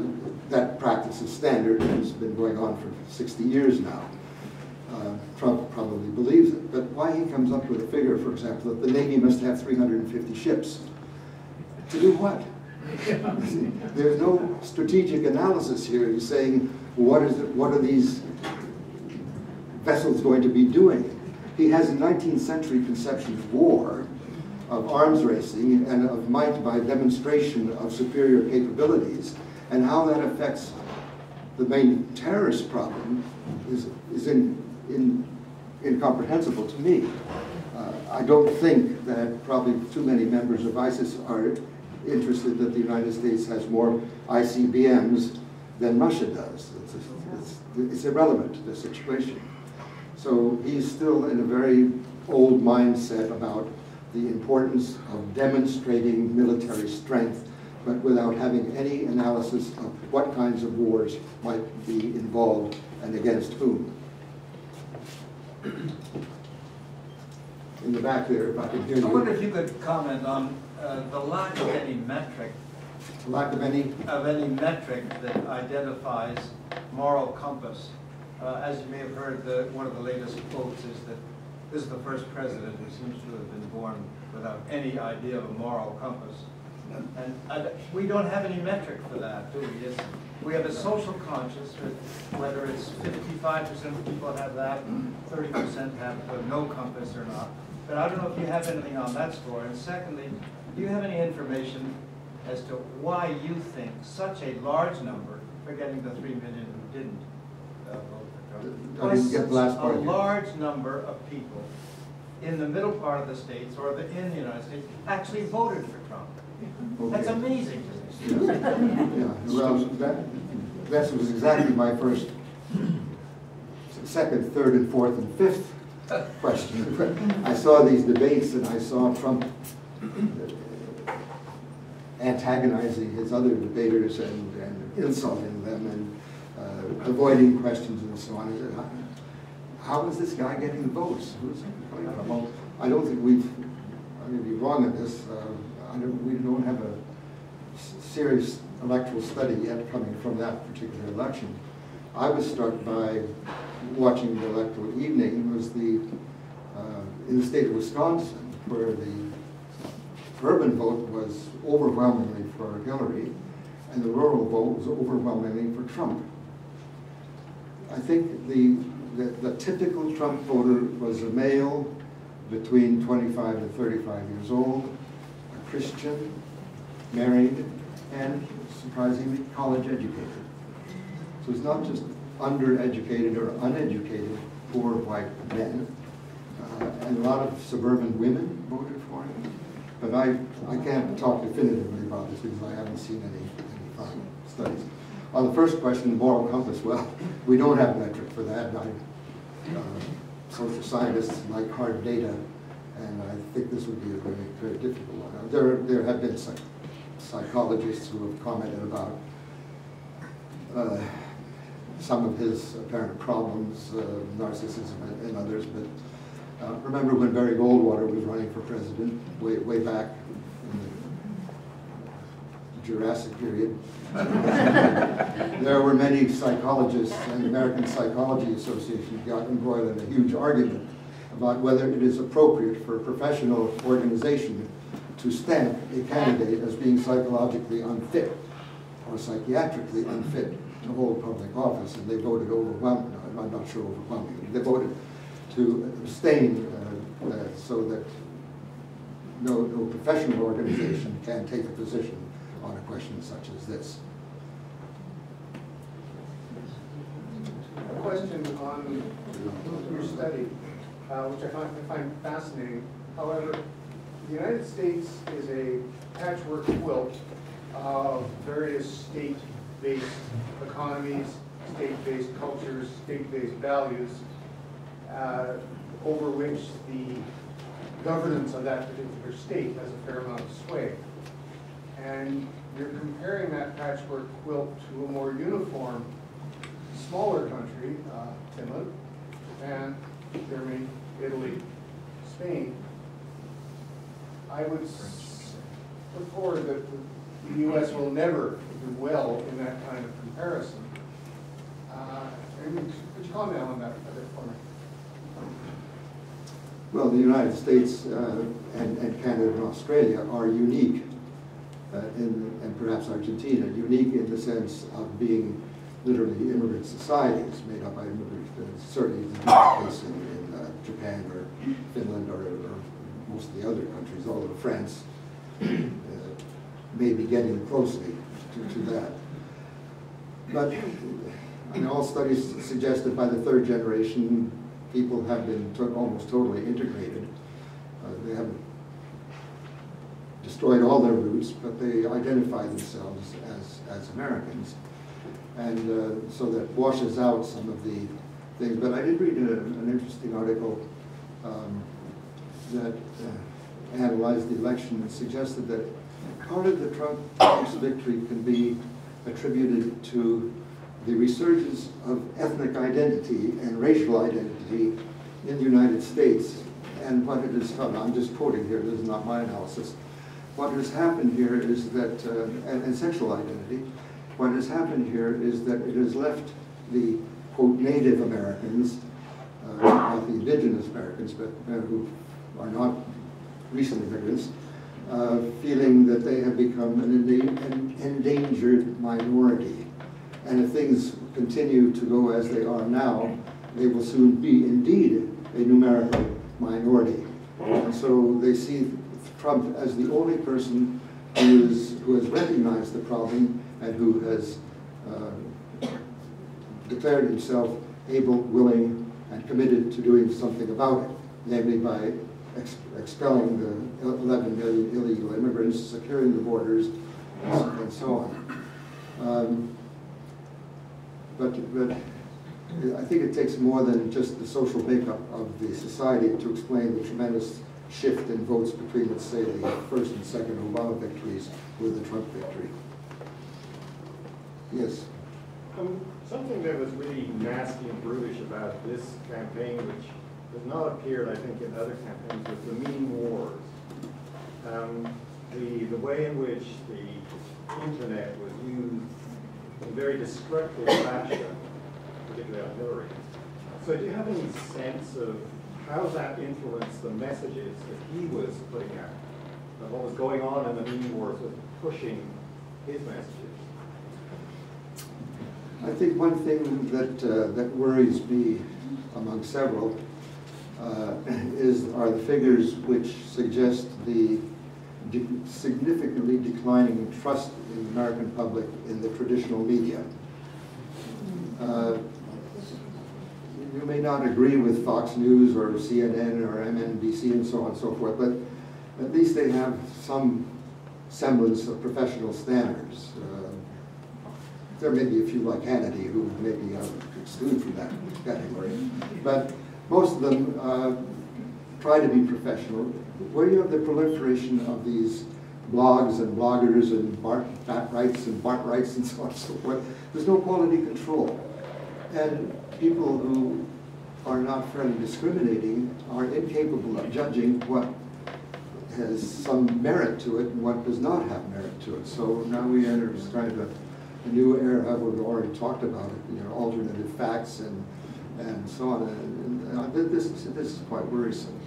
That practice is standard and has been going on for 60 years now. Uh, Trump probably believes it, but why he comes up with a figure, for example, that the Navy must have 350 ships? To do what? *laughs* There's no strategic analysis here. He's saying, what is it, what are these vessels going to be doing? He has a 19th century conception of war, of arms racing, and of might by demonstration of superior capabilities, and how that affects the main terrorist problem is, is in, in, incomprehensible to me. Uh, I don't think that probably too many members of ISIS are interested that the United States has more ICBMs than Russia does. It's, it's, it's irrelevant to the situation. So he's still in a very old mindset about the importance of demonstrating military strength, but without having any analysis of what kinds of wars might be involved and against whom. In the back there, if I could hear I wonder if you could comment on uh, the lack of any metric, Lack of any, of any metric that identifies moral compass. Uh, As you may have heard, the, one of the latest quotes is that this is the first president who seems to have been born without any idea of a moral compass. And I- we don't have any metric for that, do we? It's- We have a social conscience, whether it's fifty-five percent of people have that, thirty percent have no compass or not. But I don't know if you have anything on that score. And secondly, do you have any information as to why you think such a large number, forgetting the three million who didn't uh, vote for Trump, I didn't last part a large number of people in the middle part of the states or the, in the United States actually voted for Trump? That's amazing to me. Yeah, well, that, that was exactly my first, second, third, and fourth, and fifth question. I saw these debates and I saw Trump antagonizing his other debaters and, and insulting them and uh, avoiding questions and so on. I said, "How- how is this guy getting the votes? Who's coming from? Well, I don't think we've, I may be wrong in this, uh, we don't have a serious electoral study yet coming from that particular election. I was struck by watching the electoral evening was the, uh, in the state of Wisconsin, where the urban vote was overwhelmingly for Hillary, and the rural vote was overwhelmingly for Trump. I think the, the, the typical Trump voter was a male between 25 and 35 years old, Christian, married, and surprisingly college educated. So it's not just undereducated or uneducated poor white men. Uh, and a lot of suburban women voted for him. But I, I can't talk definitively about this because I haven't seen any, any studies. On the first question, the moral compass, well, we don't have a metric for that. I, uh, social scientists like hard data, and I think this would be a very, very difficult one. There, there have been psych psychologists who have commented about uh, some of his apparent problems, uh, narcissism and- others, but uh, remember when Barry Goldwater was running for president way, way back in the Jurassic period? *laughs* There were many psychologists and the American Psychology Association got embroiled in a huge argument about whether it is appropriate for a professional organization to stamp a candidate as being psychologically unfit or psychiatrically unfit to hold public office, and they voted overwhelmingly, I'm not sure overwhelmingly, they voted to abstain uh, uh, so that no, no professional organization can take a position on a question such as this. A question on your study, uh, which I find, I find fascinating. However, the United States is a patchwork quilt of various state-based economies, state-based cultures, state-based values, uh, over which the governance of that particular state has a fair amount of sway. And you're comparing that patchwork quilt to a more uniform smaller country, uh, Finland, Japan, Germany, Italy, Spain, I would put forward that the US will never do well in that kind of comparison. Uh, Could you comment on that a bit for me? Well, the United States uh, and, and Canada and Australia are unique, uh, in, and perhaps Argentina, unique in the sense of being literally immigrant societies made up by immigrants. Certainly the case in, in uh, Japan or Finland or, or most of the other countries, although France *clears throat* uh, may be getting closely to, to that. But I mean, all studies suggest that by the third generation, people have been to- almost totally integrated. Uh, They haven't destroyed all their roots, but they identify themselves as, as Americans. And uh, so that washes out some of the things. But I did read a- an interesting article um, that uh, analyzed the election and suggested that part of the Trump Trump's victory can be attributed to the resurgence of ethnic identity and racial identity in the United States. And what it has is, I'm just quoting here, this is not my analysis. What has happened here is that, uh, and, and sexual identity, what has happened here is that it has left the, quote, Native Americans, uh, not the indigenous Americans, but uh, who are not recent immigrants, uh, feeling that they have become an enda- an endangered minority. And if things continue to go as they are now, they will soon be indeed a numerical minority. And so they see Trump as the only person who is, who has recognized the problem and who has uh, declared himself able, willing, and committed to doing something about it, namely by expelling the 11 million illegal immigrants, securing the borders, and so- on. Um, But, but I think it takes more than just the social makeup of the society to explain the tremendous shift in votes between, let's say, the first and second Obama victories with the Trump victory. Yes. Um, something that was really nasty and brutish about this campaign, which has not appeared, I think, in other campaigns, was the meme wars. Um, the, the way in which the internet was used in very destructive fashion, particularly on Hillary. So do you have any sense of how that influenced the messages that he was putting out? Of what was going on in the meme wars with pushing his messages? I think one thing that, uh, that worries me, among several, uh, is, are the figures which suggest the de- significantly declining trust in the American public in the traditional media. Uh, You may not agree with Fox News or CNN or MNBC and so on and so forth, but at least they have some semblance of professional standards. Uh, there may be a few like Hannity who may be excluded from that category. But most of them uh, try to be professional. Where you have the proliferation of these blogs and bloggers and Bart Bat rights and Bart rights and *laughs* so on and so forth, there's no quality control. And people who are not fairly discriminating are incapable of judging what has some merit to it and what does not have merit to it. So now we enter kind of a, a new era, we've already talked about it, you know, alternative facts and, and so on. And, and this, is- this is quite worrisome.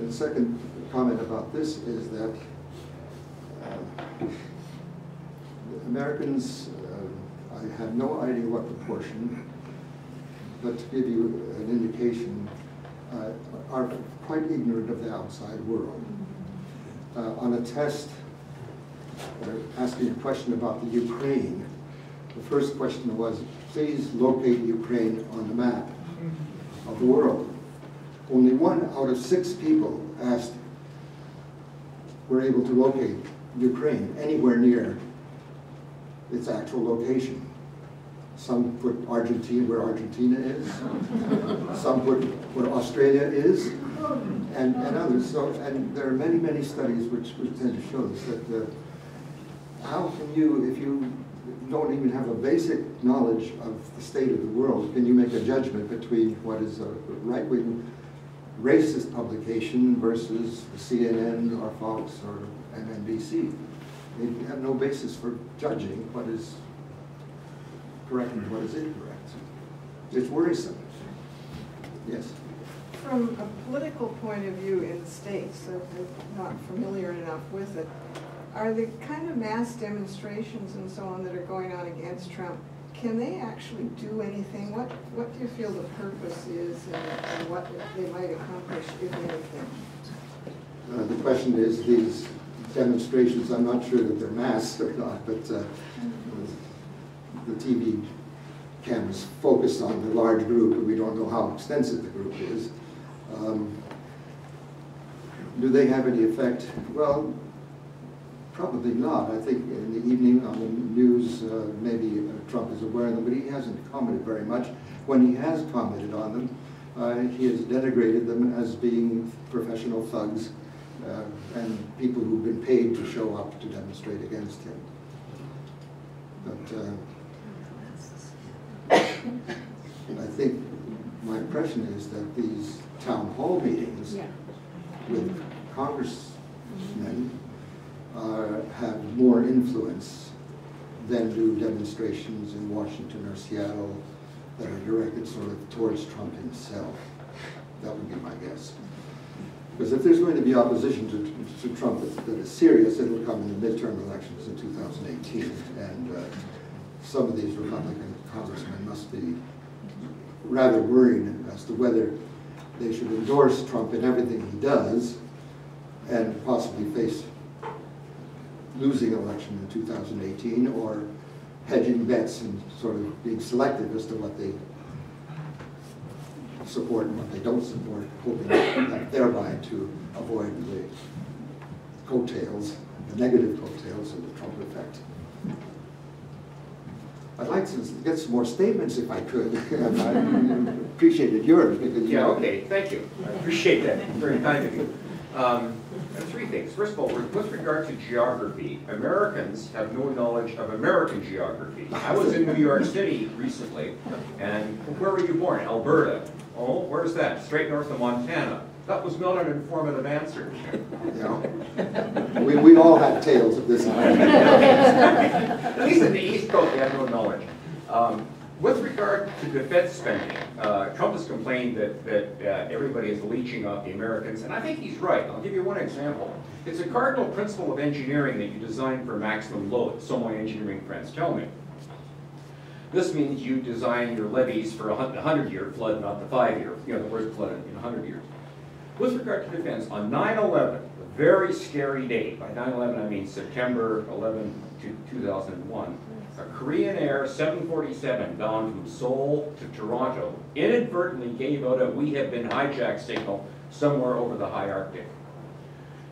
The second comment about this is that uh, Americans, uh, I have no idea what proportion, but to give you an indication, uh, are quite ignorant of the outside world. Uh, On a test, uh, asking a question about the Ukraine, the first question was, please locate Ukraine on the map of the world. Only one out of six people asked, were able to locate Ukraine anywhere near its actual location. Some put Argentina where Argentina is, some put where Australia is, and, and others. So, and there are many, many studies which, which tend to show this, that uh, how can you, if you don't even have a basic knowledge of the state of the world, can you make a judgment between what is a right-wing racist publication versus CNN or Fox or and NBC. We have no basis for judging what is correct and what is incorrect. It's worrisome. Yes? From a political point of view in the States, they're not familiar enough with it, are the kind of mass demonstrations and so on that are going on against Trump, can they actually do anything? What, what do you feel the purpose is and and what they might accomplish, if anything? Uh, The question is, these demonstrations, I'm not sure that they're mass or not, but uh, the TV cameras focus on the large group, and we don't know how extensive the group is. Um, Do they have any effect? Well, probably not. I think in the evening on the news, uh, maybe uh, Trump is aware of them, but he hasn't commented very much. When he has commented on them, uh, he has denigrated them as being professional thugs uh, and people who've been paid to show up to demonstrate against him. But uh, *coughs* I think my impression is that these town hall meetings with congressmen uh, have more influence than do demonstrations in Washington or Seattle that are directed sort of towards Trump himself. That would be my guess. Because if there's going to be opposition to, to Trump that, that is serious, it'll come in the midterm elections in 2018. And uh, some of these Republican congressmen must be rather worried as to whether they should endorse Trump in everything he does and possibly face losing election in 2018 or hedging bets and sort of being selective as to what they support and what they don't support, hoping that thereby to avoid the coattails, the negative coattails of the Trump effect. I'd like to get some more statements if I could. *laughs* I appreciated yours because you Yeah, know, okay, thank you. I appreciate that, very kind of you. Um, Three things. First of all, with regard to geography, Americans have no knowledge of American geography. I was in New York City recently, and where were you born? Alberta. Oh, where's that? Straight north of Montana. That was not an informative answer. know. We, we all have tales of this. *laughs* At least in the East Coast, they have no knowledge. Um, With regard to defense spending, uh, Trump has complained that, that uh, everybody is leeching off the Americans, and I think he's right. I'll give you one example. It's a cardinal principle of engineering that you design for maximum load, so my engineering friends tell me. This means you design your levees for a hundred-year flood, not the five-year, you know, the worst flood in a hundred years. With regard to defense, on 9/11, a very scary date, by 9/11 I mean September 11 2001, a Korean Air 747 bound from Seoul to Toronto inadvertently gave out a "we have been hijacked" signal somewhere over the high Arctic.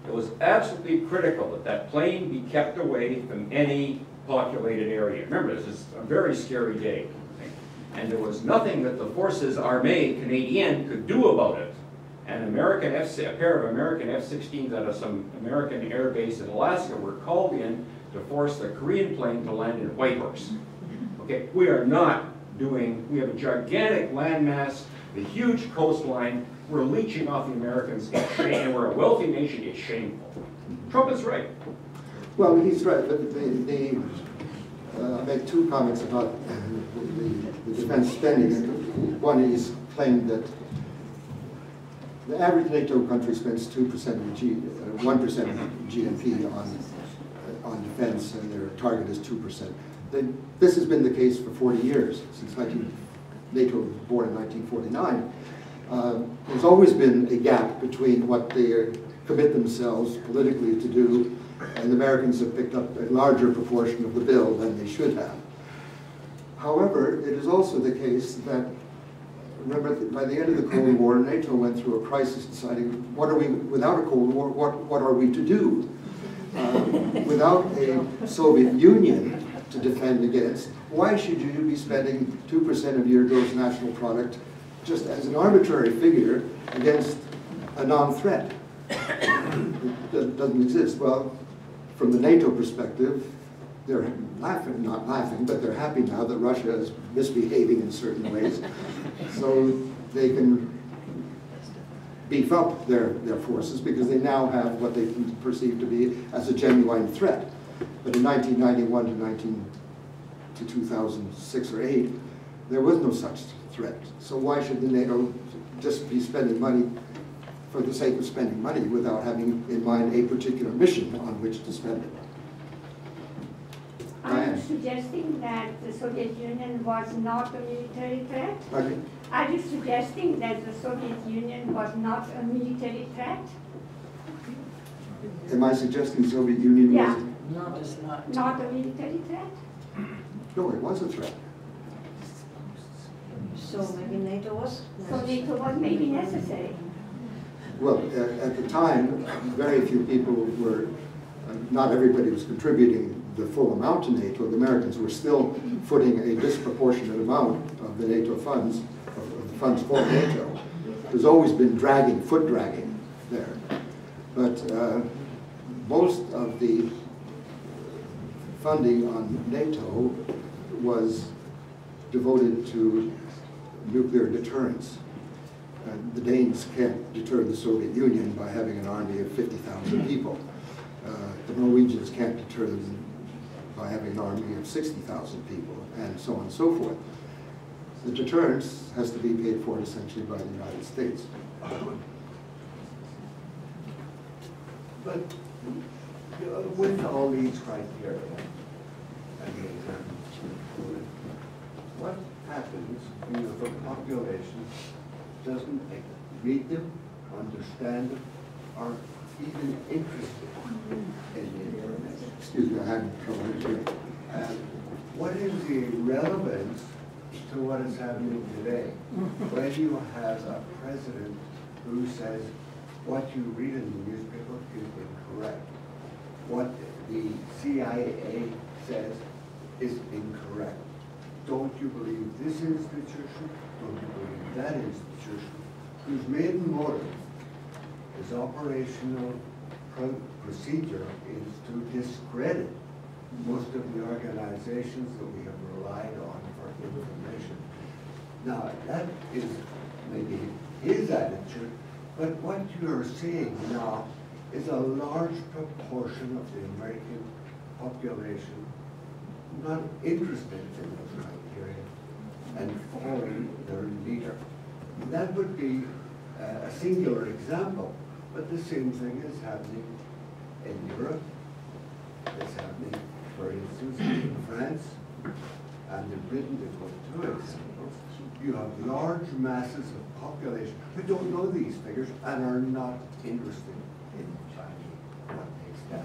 It was absolutely critical that that plane be kept away from any populated area. Remember, this is a very scary day. And there was nothing that the forces armée Canadienne could do about it. And American F, a pair of American F-16s out of some American air base in Alaska were called in to force the Korean plane to land in Whitehorse. Okay, we are not doing, we have a gigantic landmass, the huge coastline, we're leeching off the Americans, and we're a wealthy nation, it's shameful. Trump is right. Well, he's right, but the, uh, I'll make two comments about the, the defense spending. One, is claimed that the average NATO country spends two percent of G, uh, one percent of GNP on, on defense, and their target is two percent. This has been the case for forty years, since nineteen, NATO was born in nineteen forty-nine. Uh, There's always been a gap between what they commit themselves politically to do, and the Americans have picked up a larger proportion of the bill than they should have. However, it is also the case that, remember, by the end of the Cold War, *clears throat* NATO went through a crisis deciding, what are we, without a Cold War, what, what are we to do? Uh, Without a Soviet Union to defend against, why should you be spending two percent of your gross national product just as an arbitrary figure against a non-threat? That doesn't exist. Well, from the NATO perspective, they're laughing, not laughing, but they're happy now that Russia is misbehaving in certain ways. So they can beef up their, their forces because they now have what they perceive to be as a genuine threat. But in 1991 to 19, to 2006 or 8, there was no such threat. So why should the NATO just be spending money for the sake of spending money without having in mind a particular mission on which to spend it? I'm suggesting that the Soviet Union was not a military threat? Pardon? Are you suggesting that the Soviet Union was not a military threat? Am I suggesting the Soviet Union was? Yeah. No, it's not. Not a military threat? No, it was a threat. So maybe NATO was? So NATO was maybe necessary. Well, uh, at the time, very few people were, not everybody was contributing the full amount to NATO. The Americans were still footing a disproportionate amount of the NATO funds, of of the funds for NATO. There's always been dragging, foot dragging there. But uh, most of the funding on NATO was devoted to nuclear deterrence. Uh, The Danes can't deter the Soviet Union by having an army of 50,000 people. Uh, The Norwegians can't deter them by having an army of 60,000 people, and so on and so forth. The deterrence has to be paid for essentially by the United States. But uh, with all these criteria, the examples, what happens if the population doesn't read them, understand them, or even interested in the information? Excuse me, I had trouble hearing. And what is the relevance to what is happening today? When you have a president who says, what you read in the newspaper is incorrect. What the CIA says is incorrect. Don't you believe this institution? Don't you believe that institution? Whose main motive is operational pro- procedure is to discredit most of the organizations that we have relied on for information. Now, that is maybe his attitude, but what you're seeing now is a large proportion of the American population not interested in those criteria and following their leader. That would be uh, a singular example, but the same thing is happening in Europe. It's happening, for instance, in France and in Britain, to put two examples. You have large masses of population who don't know these figures and are not interested in finding what makes that.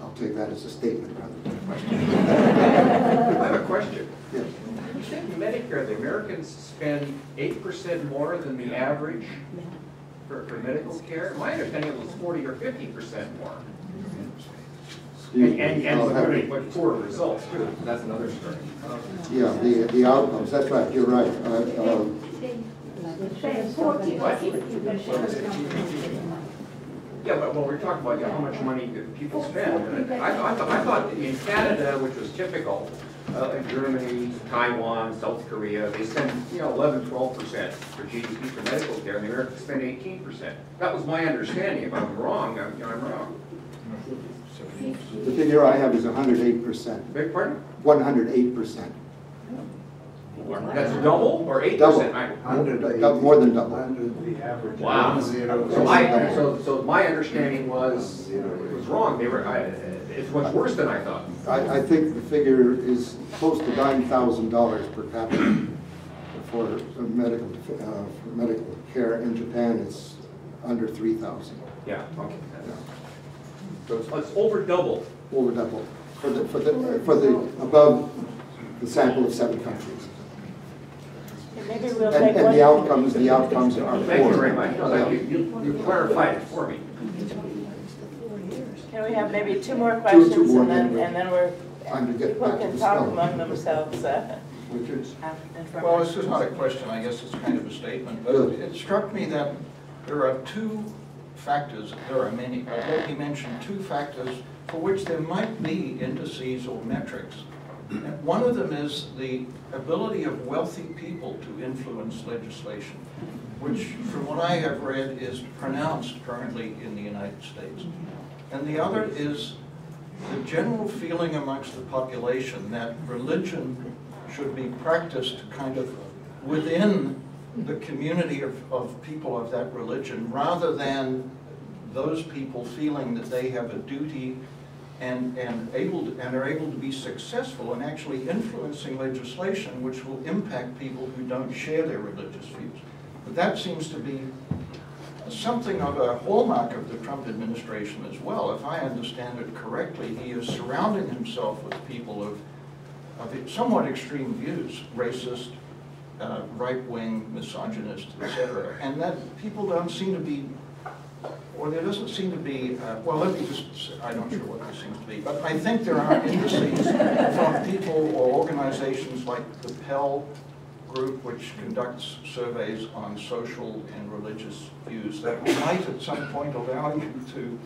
I'll take that as a statement rather than a question. *laughs* I have a question. Yes. You said Medicare, the Americans spend eight percent more than the average for, for medical care? My understanding it was forty or fifty percent more. And, and, and I'll have- with with poor results too, that's another story. Yeah, the, the outcomes, that's right, you're right. Uh, uh, They spend 40 or 50%. Yeah, but when we're talking about, yeah, how much money do people spend, I, I thought, I thought in Canada, which was typical, uh, in Germany, Taiwan, South Korea, they spend, you know, 11, 12 percent for GDP for medical care, and the Americans spend eighteen percent. That was my understanding, if I'm wrong, I'm, you know, I'm wrong. The figure I have is hundred eight percent, Beg pardon? one hundred eight percent. That's double or eight percent? Double. percent? More than double. The average. Wow. Zero. So I, so, so my understanding was, it was wrong, they were, I, it's much worse than I thought. I, I think the figure is close to nine thousand dollars per capita for uh, medical, uh, for medical care. In Japan, it's under three thousand, Yeah, okay. So it's, it's over double. over double, for the, for the, for the, above the sample of seven countries. Maybe we'll And, take and the outcomes, the outcomes are poor. Thank you very much. No, thank you. You, you clarified it for me. Can we have maybe two more Two- two questions more, and then, then we'll- and then we're, Time to get people back to can the talk spelling. among themselves, uh, Richard? after- and from- Well, this is not a question, I guess it's kind of a statement, but it struck me that there are two factors, there are many, but let me mention two factors for which there might be indices or metrics. One of them is the ability of wealthy people to influence legislation. which from what I have read is pronounced currently in the United States. And the other is the general feeling amongst the population that religion should be practiced kind of within the community of, of people of that religion, rather than those people feeling that they have a duty and, and able, to- and are able to be successful in actually influencing legislation which will impact people who don't share their religious views. But that seems to be something of a hallmark of the Trump administration as well. If I understand it correctly, he is surrounding himself with people of, of somewhat extreme views, racist, uh, right-wing, misogynist, etc. And that people don't seem to be, or there doesn't seem to be, uh, well, let me just, I'm not sure what there seems to be, but I think there are indices from people or organizations like the Pew group which conducts surveys on social and religious views that might at some point allow you to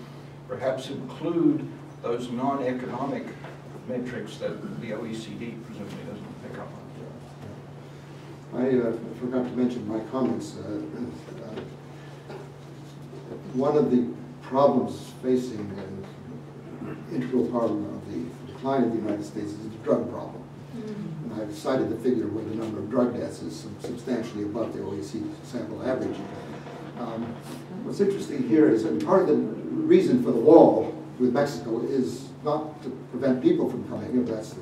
perhaps include those non-economic metrics that the OECD presumably doesn't pick up on. I uh, forgot to mention my comments. uh, uh, One of the problems facing an integral part of the decline of the United States is the drug problem. And I've cited the figure where the number of drug deaths is substantially above the OECD sample average. Um, What's interesting here is that part of the reason for the wall with Mexico is not to prevent people from coming in, that's the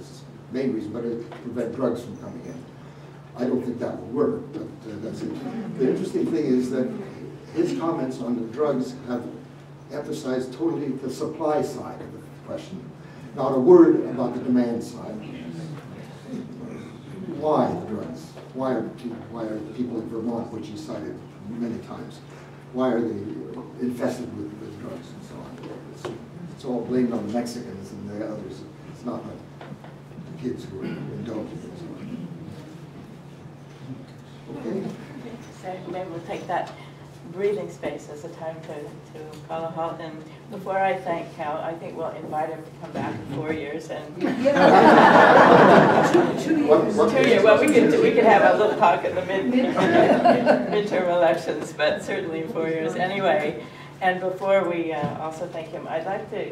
main reason, but to prevent drugs from coming in. I don't think that will work, but uh, that's it. The interesting thing is that his comments on the drugs have emphasized totally the supply side of the question, not a word about the demand side. Why the drugs? Why are, pe- why are the people in Vermont, which he cited many times, why are they infested with, with drugs and so on? It's, it's all blamed on the Mexicans and the others. It's not the kids who are indulging so on. Maybe we'll take that breathing space as a time to, to call a halt. And before I thank Kal, I think we'll invite him to come back in four years and. *laughs* What- what- Two years, well, we could, we could have a little talk at the mid, *laughs* midterm elections, but certainly in four years anyway. And before we uh, also thank him, I'd like to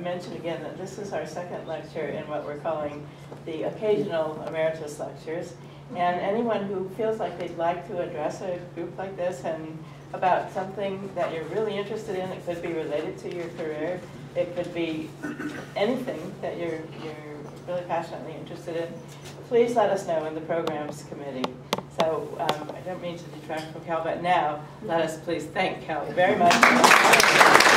mention again that this is our second lecture in what we're calling the occasional emeritus lectures. And anyone who feels like they'd like to address a group like this and about something that you're really interested in, it could be related to your career, it could be anything that you're, you're really passionately interested in, please let us know in the programs committee. So um, I don't mean to detract from Kal, but now let us please thank Kal very much.